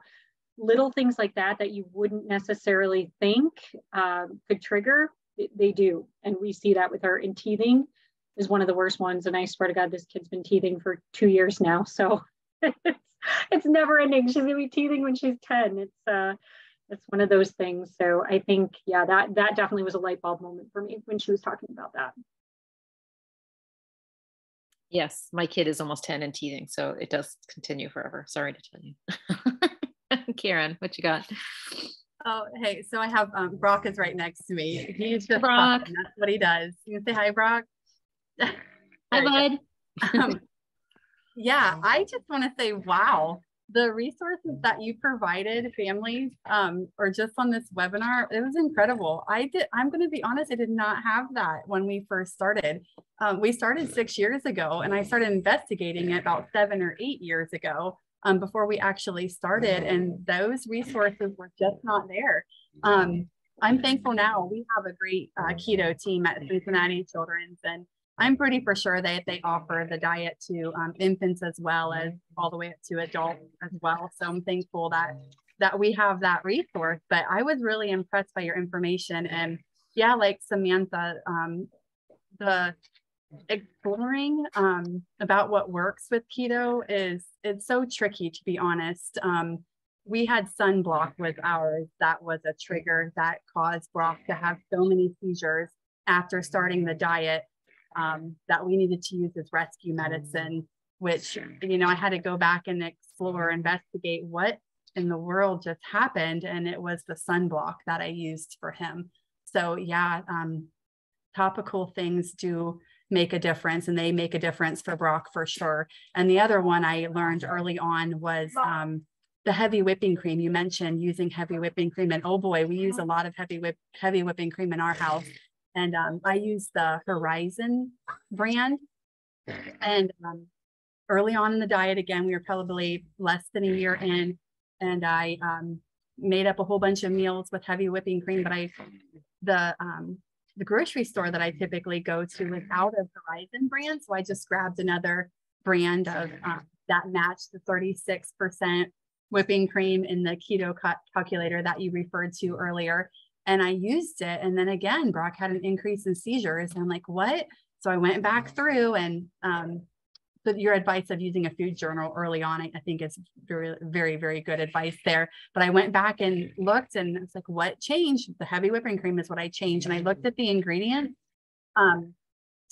little things like that that you wouldn't necessarily think um, could trigger they do. And we see that with her in teething is one of the worst ones. And i swear to god this kid's been teething for two years now. So it's it's never ending. She's gonna be teething when she's 10. It's uh it's one of those things. So I think, yeah, that that definitely was a light bulb moment for me when she was talking about that. Yes, my kid is almost 10 and teething, so it does continue forever. Sorry to tell you. Karen, what you got? Oh, hey, so I have um, Brock is right next to me. He's just Brock. That's what he does. You can say hi, Brock. hi, bud. um, yeah, I just want to say, wow, the resources that you provided families um, or just on this webinar, it was incredible. I did, I'm going to be honest, I did not have that when we first started. Um, we started six years ago and I started investigating it about seven or eight years ago um, before we actually started. And those resources were just not there. Um, I'm thankful now we have a great uh, keto team at Cincinnati Children's, and I'm pretty for sure that they offer the diet to um, infants as well as all the way up to adults as well. So I'm thankful that that we have that resource. But I was really impressed by your information, and yeah, like Samantha, um, the exploring um, about what works with keto is it's so tricky to be honest. Um, we had sunblock with ours that was a trigger that caused Brock to have so many seizures after starting the diet um, that we needed to use as rescue medicine, which, you know, I had to go back and explore, investigate what in the world just happened. And it was the sunblock that I used for him. So, yeah, um, topical things do make a difference and they make a difference for Brock for sure. And the other one I learned early on was um, the heavy whipping cream. You mentioned using heavy whipping cream, and oh boy, we use a lot of heavy whip heavy whipping cream in our house. And um, I use the Horizon brand. And um, early on in the diet, again, we were probably less than a year in, and I um, made up a whole bunch of meals with heavy whipping cream. But I, the um, the grocery store that I typically go to was out of Horizon brand, so I just grabbed another brand of um, that matched the 36% whipping cream in the keto cut calculator that you referred to earlier and I used it. And then again, Brock had an increase in seizures. And I'm like, what? So I went back through and um, but your advice of using a food journal early on, I, I, think is very, very, very good advice there. But I went back and looked and it's like, what changed? The heavy whipping cream is what I changed. And I looked at the ingredients um,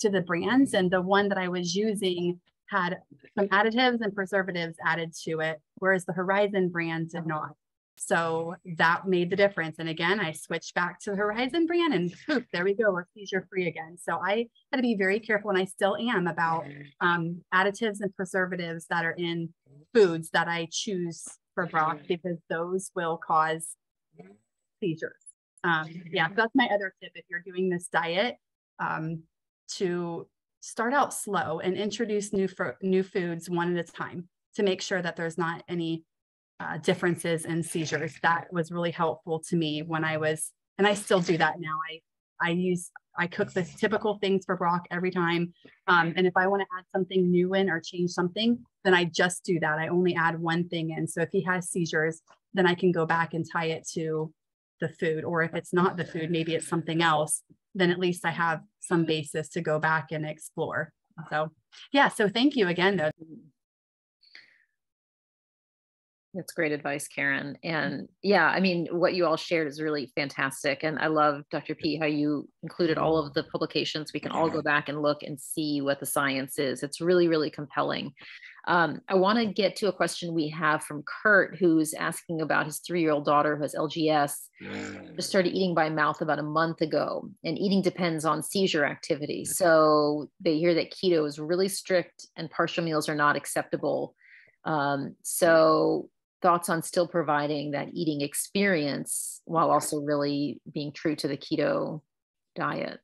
to the brands and the one that I was using had some additives and preservatives added to it, whereas the Horizon brand did not. So that made the difference. And again, I switched back to the Horizon brand and poof, there we go, we're seizure free again. So I had to be very careful, and I still am about um, additives and preservatives that are in foods that I choose for Brock because those will cause seizures. Um, yeah, so that's my other tip if you're doing this diet um, to start out slow and introduce new, new foods one at a time to make sure that there's not any uh, differences in seizures. That was really helpful to me when I was, and I still do that now. I I use I cook the typical things for Brock every time, um, and if I want to add something new in or change something, then I just do that. I only add one thing in. So if he has seizures, then I can go back and tie it to the food, or if it's not the food, maybe it's something else. Then at least I have some basis to go back and explore. So yeah, so thank you again though. That's great advice, Karen. And yeah, I mean, what you all shared is really fantastic. And I love, Dr. P, how you included all of the publications. We can all go back and look and see what the science is. It's really, really compelling. Um, I want to get to a question we have from Kurt, who's asking about his three year old daughter who has LGS, just started eating by mouth about a month ago, and eating depends on seizure activity. So they hear that keto is really strict and partial meals are not acceptable. Um, so thoughts on still providing that eating experience while also really being true to the keto diet?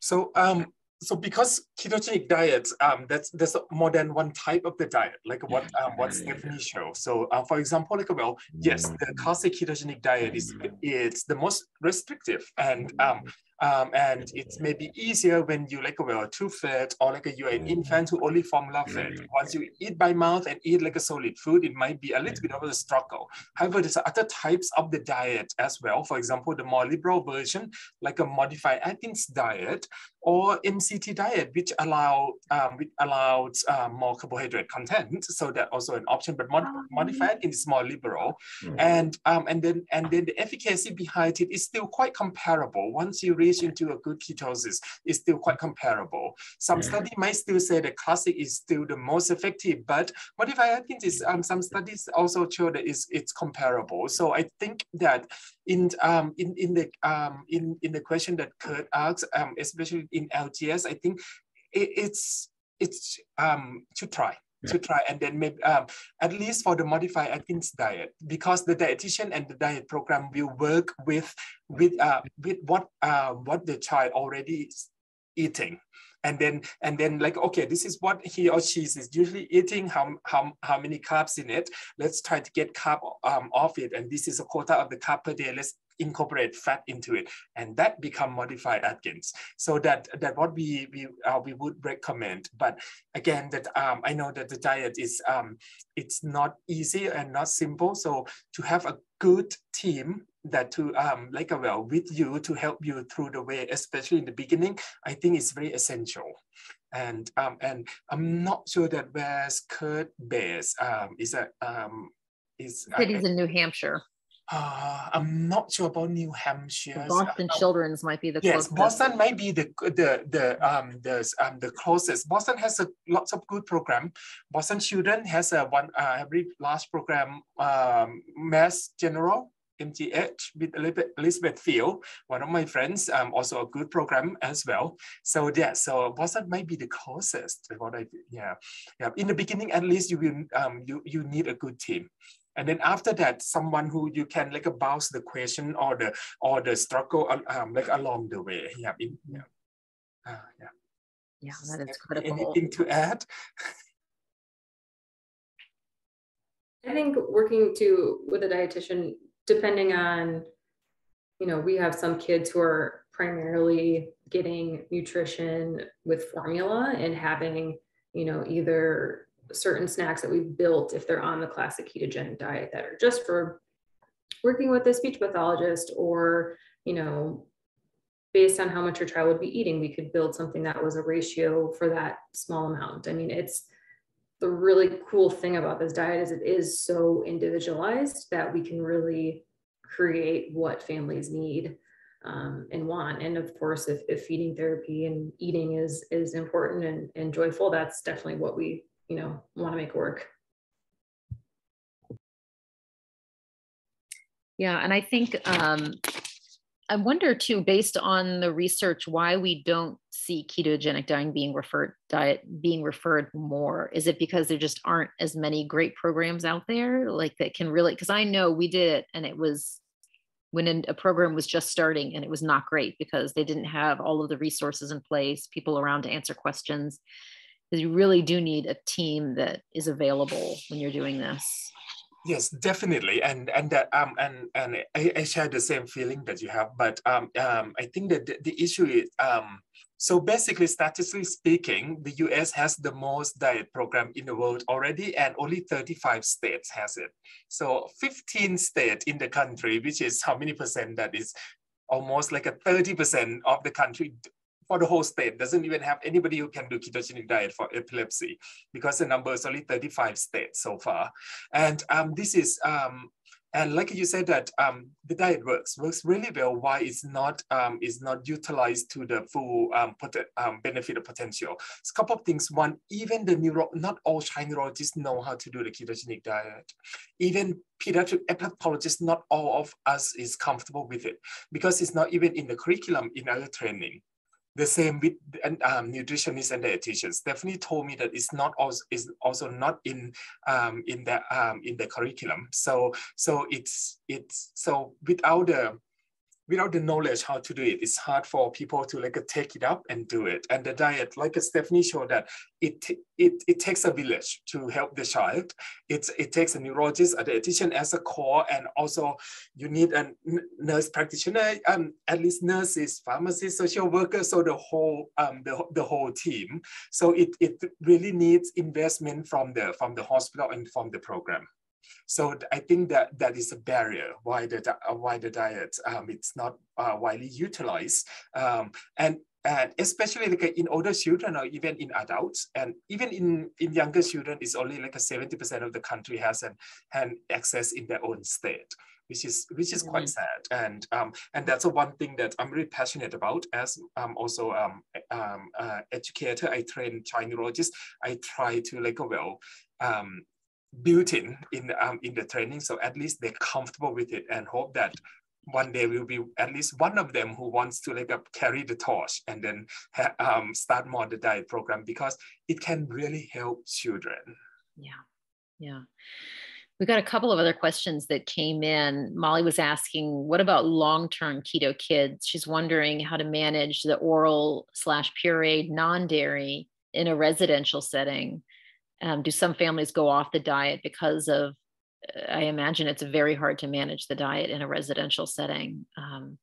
So, um, so because ketogenic diets, um, that's there's more than one type of the diet, like what um, what Stephanie showed. So, uh, for example, like well, yes, the classic ketogenic diet is it's the most restrictive, and um, um, and it's maybe easier when you like a too fed or like a, you're an infant who only formula fed. Once you eat by mouth and eat like a solid food, it might be a little bit of a struggle. However, there's other types of the diet as well. For example, the more liberal version, like a modified Atkins diet or MCT diet, which allow um, which allowed um, more carbohydrate content. So that also an option, but mod- oh, modified Atkins is more liberal. And um, and then and then the efficacy behind it is still quite comparable. Once you reach into a good ketosis is still quite comparable. Some study might still say the classic is still the most effective, but what if I think is um, some studies also show that it's, it's comparable. So I think that in um, in in the um, in in the question that Kurt asks, um, especially in LGS, I think it, it's it's um, to try to try and then maybe um, at least for the modified Atkins diet because the dietitian and the diet program will work with with uh, with what uh, what the child already is eating. And then and then like okay this is what he or she is usually eating how how, how many carbs in it. Let's try to get carb um, off it and this is a quota of the carb per day. Let's incorporate fat into it, and that become modified Atkins. So that that what we we uh, we would recommend. But again, that um, I know that the diet is um, it's not easy and not simple. So to have a good team that to um, like a well with you to help you through the way, especially in the beginning, I think is very essential. And um, and I'm not sure that where's Kurt Bears um, is a um, is. City's in New Hampshire. Uh, I'm not sure about New Hampshire. Boston uh, Children's might be the yes. Closest. Boston might be the the the um the um the closest. Boston has a lots of good program. Boston Children has a one uh, very large program. Um, Mass General MGH with Elizabeth, Elizabeth Field, one of my friends, um, also a good program as well. So yeah, so Boston might be the closest. What I yeah yeah. In the beginning, at least you will um you you need a good team. And then after that, someone who you can like bounce the question or the or the struggle um, like along the way. Yeah, in, yeah, uh, yeah. Yeah, that is critical. Anything to add? I think working to with a dietitian, depending on, you know, we have some kids who are primarily getting nutrition with formula and having, you know, either certain snacks that we've built if they're on the classic ketogenic diet that are just for working with a speech pathologist or you know based on how much your child would be eating we could build something that was a ratio for that small amount i mean it's the really cool thing about this diet is it is so individualized that we can really create what families need um, and want. And of course, if, if feeding therapy and eating is is important and, and joyful, that's definitely what we you know, want to make work. Yeah, and I think um, I wonder too, based on the research, why we don't see ketogenic diet being referred diet being referred more. Is it because there just aren't as many great programs out there, like that can really? Because I know we did it, and it was when a program was just starting, and it was not great because they didn't have all of the resources in place, people around to answer questions because you really do need a team that is available when you're doing this. Yes definitely. And and that um and and I, I, share the same feeling that you have but um, um i think that the, the issue is um so basically statistically speaking the us has the most diet program in the world already and only 35 states has it. So 15 states in the country which is how many percent that is? Almost like a 30% of the country for the whole state doesn't even have anybody who can do ketogenic diet for epilepsy because the number is only 35 states so far. And um, this is, um, and like you said that um, the diet works, works really well. Why it's not um, is not utilized to the full um, um, benefit of potential. It's a couple of things. One, even the neuro, not all neurologists know how to do the ketogenic diet. Even pediatric epileptologists, not all of us is comfortable with it because it's not even in the curriculum in our training the same with um, nutritionists and dietitians. Stephanie told me that it's not also is also not in um, in the um, in the curriculum. So so it's it's so without the without the knowledge how to do it, it's hard for people to like take it up and do it. And the diet, like Stephanie showed that it, it, it takes a village to help the child. It's, it takes a neurologist, a dietitian as a core, and also you need a nurse practitioner, um, at least nurses, pharmacists, social workers, so the whole, um, the, the whole team. So it, it really needs investment from the, from the hospital and from the program. So I think that that is a barrier why the uh, why the diet um, it's not uh, widely utilized, um, and and especially like in older children or even in adults and even in in younger children, it's only like a seventy percent of the country has an, an access in their own state which is which is quite mm-hmm. sad. And um, and that's a one thing that I'm really passionate about as um, also um, um, uh, educator. I train child neurologists I try to like well um, built in in um, in the training. So at least they're comfortable with it and hope that one day will be at least one of them who wants to like uh, carry the torch and then um, start more the diet program because it can really help children. Yeah. Yeah. We got a couple of other questions that came in. Molly was asking what about long-term keto kids? She's wondering how to manage the oral slash pureed non-dairy in a residential setting um, do some families go off the diet because of I imagine it's very hard to manage the diet in a residential setting. Um,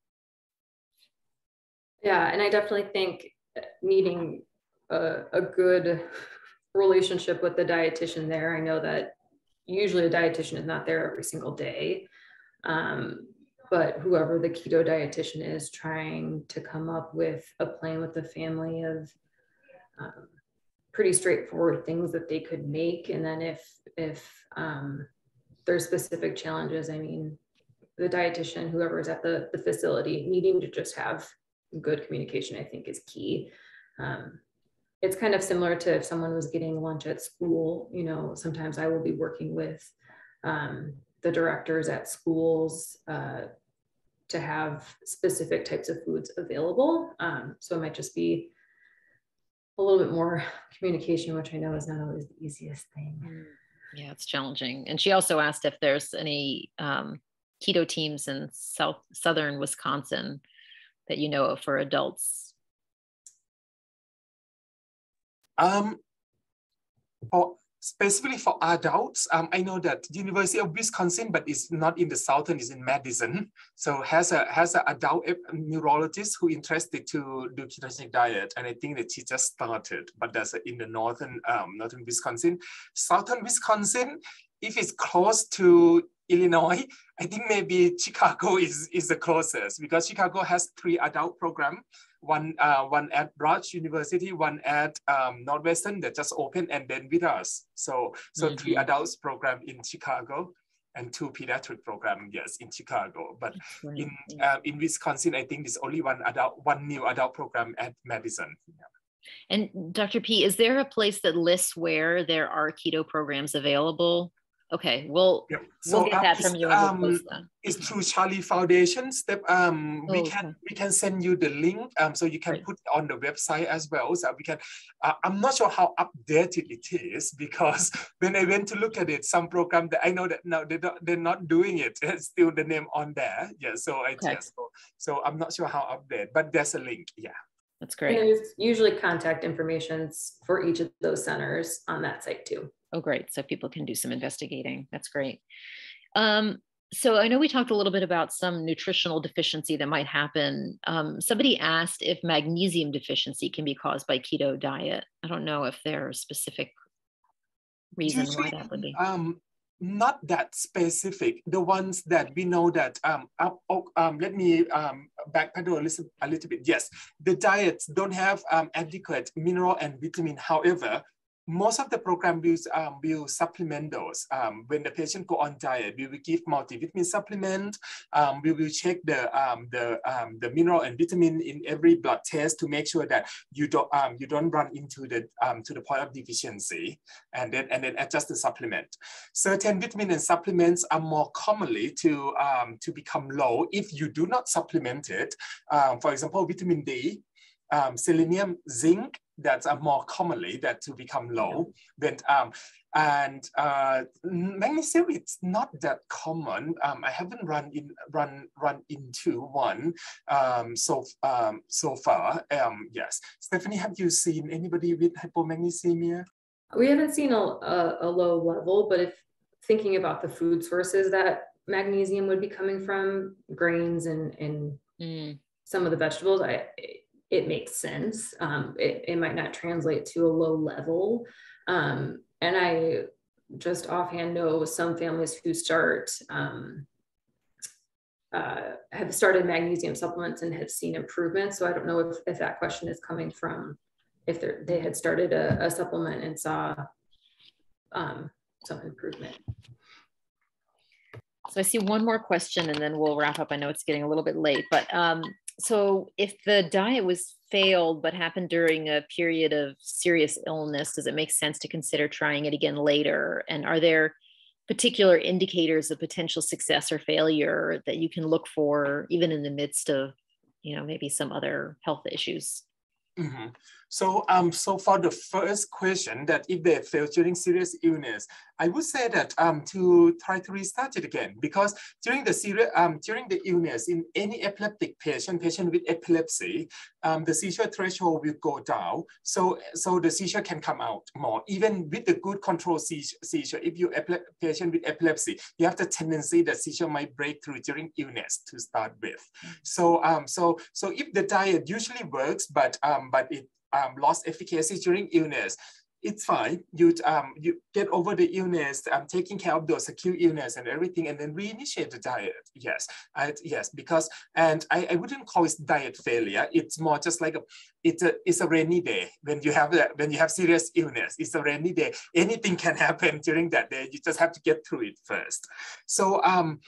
yeah, and I definitely think needing a, a good relationship with the dietitian there. I know that usually a dietitian is not there every single day. Um, but whoever the keto dietitian is trying to come up with a plan with the family of um, pretty straightforward things that they could make. And then if if um, there's specific challenges i mean the dietitian whoever is at the, the facility needing to just have good communication i think is key. Um, it's kind of similar to if someone was getting lunch at school you know sometimes i will be working with um, the directors at schools uh, to have specific types of foods available. Um, so it might just be a little bit more communication which i know is not always the easiest thing. Mm. yeah it's challenging. And she also asked if there's any um, keto teams in south southern wisconsin that you know of for adults. Um, for specifically for adults, um, I know that University of Wisconsin, but it's not in the southern, it's in Madison. So has a has an adult neurologist who interested to do ketogenic diet, and I think that she just started. But that's in the northern um, northern Wisconsin, southern Wisconsin. If it's close to Illinois, I think maybe Chicago is is the closest because Chicago has three adult program one uh, one at Rutgers University, one at um, Northwestern that just opened, and then with us. So so mm-hmm. three adults program in Chicago and two pediatric program yes in Chicago. But right. in uh, in Wisconsin, I think there's only one adult one new adult program at Madison. Yeah. And Dr. P, is there a place that lists where there are keto programs available? Okay, we'll yeah. so, we'll get that from you. Um, it's through Charlie Foundation. Step um, oh, we can okay. we can send you the link um, so you can right. put it on the website as well. So we can. Uh, I'm not sure how updated it is because when I went to look at it, some program that I know that now they don't, they're not doing it. It's still the name on there. Yeah. So I okay. just so, so I'm not sure how updated, but there's a link. Yeah. That's great. And there's usually contact information for each of those centers on that site too. Oh, great. So people can do some investigating. That's great. Um, so I know we talked a little bit about some nutritional deficiency that might happen. Um, somebody asked if magnesium deficiency can be caused by keto diet. I don't know if there are specific reasons why that would be. Um, not that specific. The ones that we know that, um, um, let me um, backpedal a little, a little bit. Yes, the diets don't have um, adequate mineral and vitamin. However, most of the program will, um, will supplement those. Um, when the patient go on diet, we will give multivitamin supplement. Um, we will check the um, the um, the mineral and vitamin in every blood test to make sure that you don't um, you don't run into the to the point of deficiency, and then and then adjust the supplement. Certain vitamin and supplements are more commonly to to become low if you do not supplement it. for example, vitamin D, selenium, zinc, that's uh, more commonly that to become low. Then um, and uh, magnesium it's not that common. Um, I haven't run in run run into one um, so um, so far. Um, yes, Stephanie, have you seen anybody with hypomagnesemia? We haven't seen a, a, a low level, but if thinking about the food sources that magnesium would be coming from, grains and and mm. some of the vegetables, I it makes sense. Um, it, it might not translate to a low level. Um, and I just offhand know some families who start um, uh, have started magnesium supplements and have seen improvement. So I don't know if, if that question is coming from if they had started a, a, supplement and saw um, some improvement. So I see one more question and then we'll wrap up. I know it's getting a little bit late, but um, so if the diet was failed but happened during a period of serious illness, does it make sense to consider trying it again later? And are there particular indicators of potential success or failure that you can look for even in the midst of, you know, maybe some other health issues? Mm-hmm. So, um, so for the first question that if they fail during serious illness, I would say that um, to try to restart it again because during the serious um, during the illness in any epileptic patient, patient with epilepsy, um, the seizure threshold will go down. So, so the seizure can come out more. Even with the good control seizure, seizure if you patient with epilepsy, you have the tendency that seizure might break through during illness to start with. Mm. So, um, so, so if the diet usually works, but um, but it um, lost efficacy during illness, it's fine. You um you get over the illness, um, taking care of those acute illness and everything, and then reinitiate the diet. Yes, I, yes, because and I, I wouldn't call it diet failure. It's more just like a it's a it's a rainy day when you have that when you have serious illness. It's a rainy day. Anything can happen during that day. You just have to get through it first. So um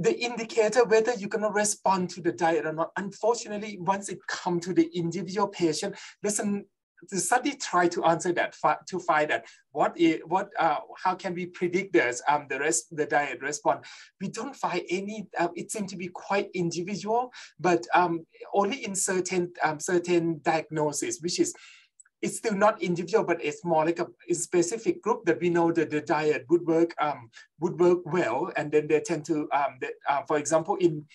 the indicator whether you're going to respond to the diet or not. Unfortunately, once it comes to the individual patient, listen, the study try to answer that to find that what is what uh, how can we predict this um the rest the diet response we don't find any uh, it seems to be quite individual but um only in certain um, certain diagnosis which is it's still not individual, but it's more like a, a, specific group that we know that the diet would work um, would work well, and then they tend to, um, that, uh, for example, in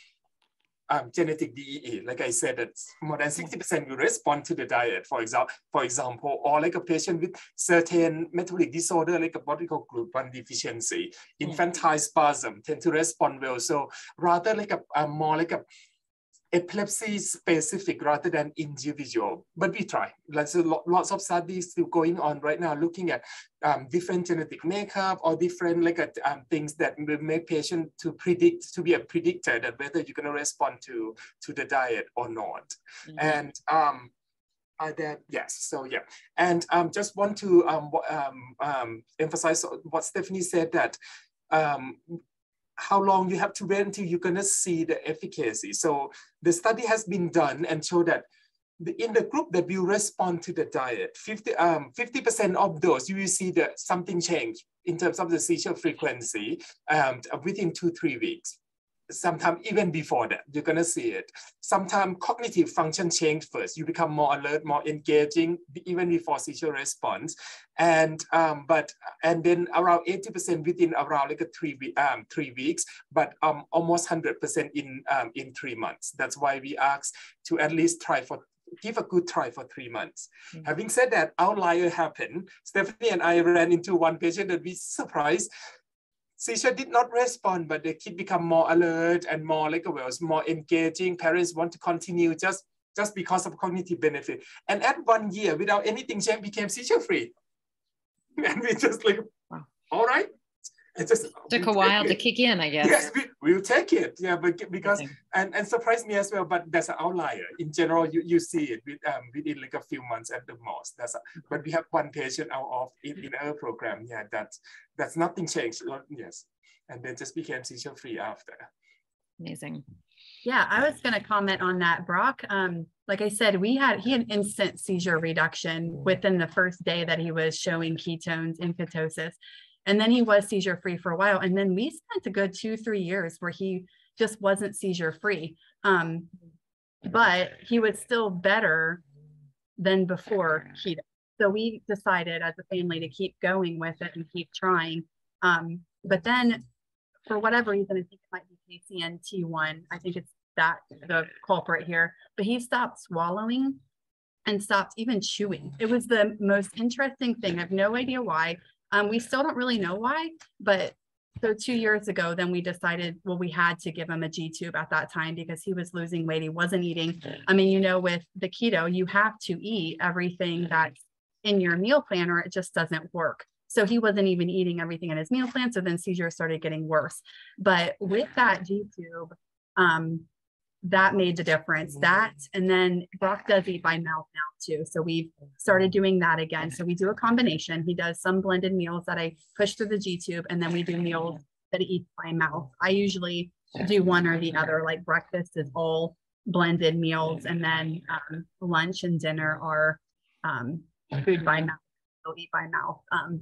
um, genetic DEE, like I said, that more than 60% will respond to the diet, for example, for example, or like a patient with certain metabolic disorder, like a body called GLUT1 deficiency, infantile spasm tend to respond well. So rather like a, a more like a epilepsy specific rather than individual, but we try. There's lots of studies still going on right now looking at um, different genetic makeup or different like uh, um, things that will make patient to predict, to be a predictor that whether you're gonna respond to, to the diet or not. Mm -hmm. And um, are that yes so yeah and um just want to um, um um emphasize what stephanie said that um how long you have to wait until you're to see the efficacy. So the study has been done and show that the, in the group that will respond to the diet, 50, um, 50% of those, you will see that something change in terms of the seizure frequency um, within two, three weeks sometimes even before that, you're gonna see it. Sometimes cognitive function change first. You become more alert, more engaging, even before seizure response. And um, but and then around 80% within around like a three um three weeks, but um almost 100% in um in three months. That's why we ask to at least try for give a good try for three months. Mm -hmm. Having said that, outlier happened. Stephanie and I ran into one patient that we surprised seizure did not respond, but the kid become more alert and more like well, more engaging. Parents want to continue just just because of cognitive benefit. And at one year, without anything, Jen became seizure free. And we just like, all right, it just took a while to kick in, I guess. Yes, we, will take it. Yeah, but because and and surprised me as well. But that's an outlier. In general, you, you see it with, um, within like a few months at the most. That's a, but we have one patient out of in, in our program. Yeah, that's that's nothing changed. Yes, and then just became seizure free after. Amazing. Yeah, I was going to comment on that, Brock. Um, like I said, we had he had instant seizure reduction within the first day that he was showing ketones in ketosis. And then he was seizure free for a while. And then we spent a good two, three years where he just wasn't seizure free. Um, but he was still better than before keto. So we decided as a family to keep going with it and keep trying. Um, but then for whatever reason, I think it might be KCNT1. I think it's that the culprit here, but he stopped swallowing and stopped even chewing. It was the most interesting thing. I have no idea why. Um, we still don't really know why, but so two years ago, then we decided, well, we had to give him a G tube at that time because he was losing weight. He wasn't eating. I mean, you know, with the keto, you have to eat everything that's in your meal plan or it just doesn't work. So he wasn't even eating everything in his meal plan. So then seizures started getting worse. But with that G tube, um, that made the difference. That and then Brock does eat by mouth now too. So we've started doing that again. So we do a combination. He does some blended meals that I push through the G tube, and then we do meals that he eats by mouth. I usually do one or the other. Like breakfast is all blended meals, and then um, lunch and dinner are um, food by mouth. He'll eat by mouth. Um,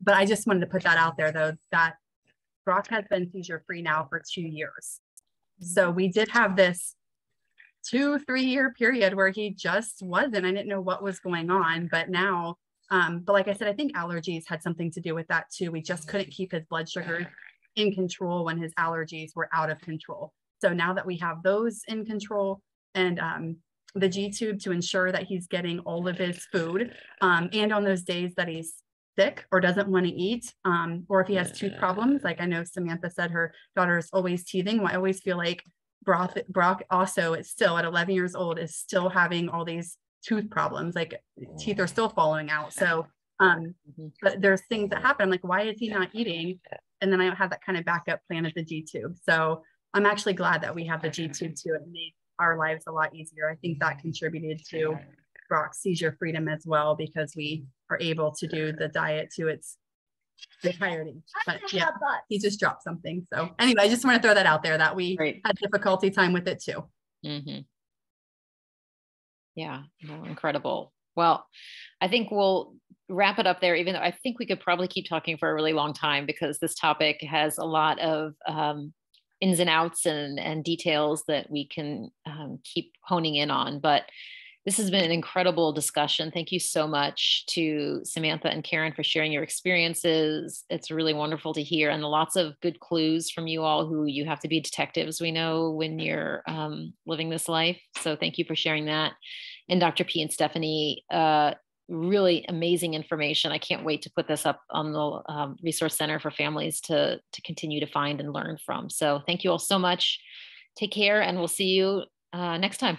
but I just wanted to put that out there though that Brock has been seizure free now for two years. So we did have this two, three year period where he just wasn't. I didn't know what was going on, but now, um, but like I said, I think allergies had something to do with that too. We just couldn't keep his blood sugar in control when his allergies were out of control. So now that we have those in control and um, the G tube to ensure that he's getting all of his food, um, and on those days that he's sick or doesn't want to eat, um, or if he has tooth problems, like I know Samantha said her daughter is always teething. Well, I always feel like Brock, Brock also is still at 11 years old is still having all these tooth problems, like teeth are still falling out. So, um, mm-hmm. but there's things that happen. I'm like, why is he not eating? And then I have that kind of backup plan at the G tube. So I'm actually glad that we have the G tube too. It made our lives a lot easier. I think that contributed to Brock's seizure freedom as well because we are able to do the diet to its entirety. But yeah, he just dropped something. So anyway, I just want to throw that out there that we Great. had difficulty time with it too. Mm-hmm. Yeah, no, incredible. Well, I think we'll wrap it up there, even though I think we could probably keep talking for a really long time because this topic has a lot of um, ins and outs and, and details that we can um, keep honing in on. But this has been an incredible discussion. Thank you so much to Samantha and Karen for sharing your experiences. It's really wonderful to hear, and lots of good clues from you all who you have to be detectives, we know, when you're um, living this life. So thank you for sharing that. And Dr. P and Stephanie, uh, really amazing information. I can't wait to put this up on the um, Resource Center for families to, to continue to find and learn from. So thank you all so much. Take care, and we'll see you uh, next time.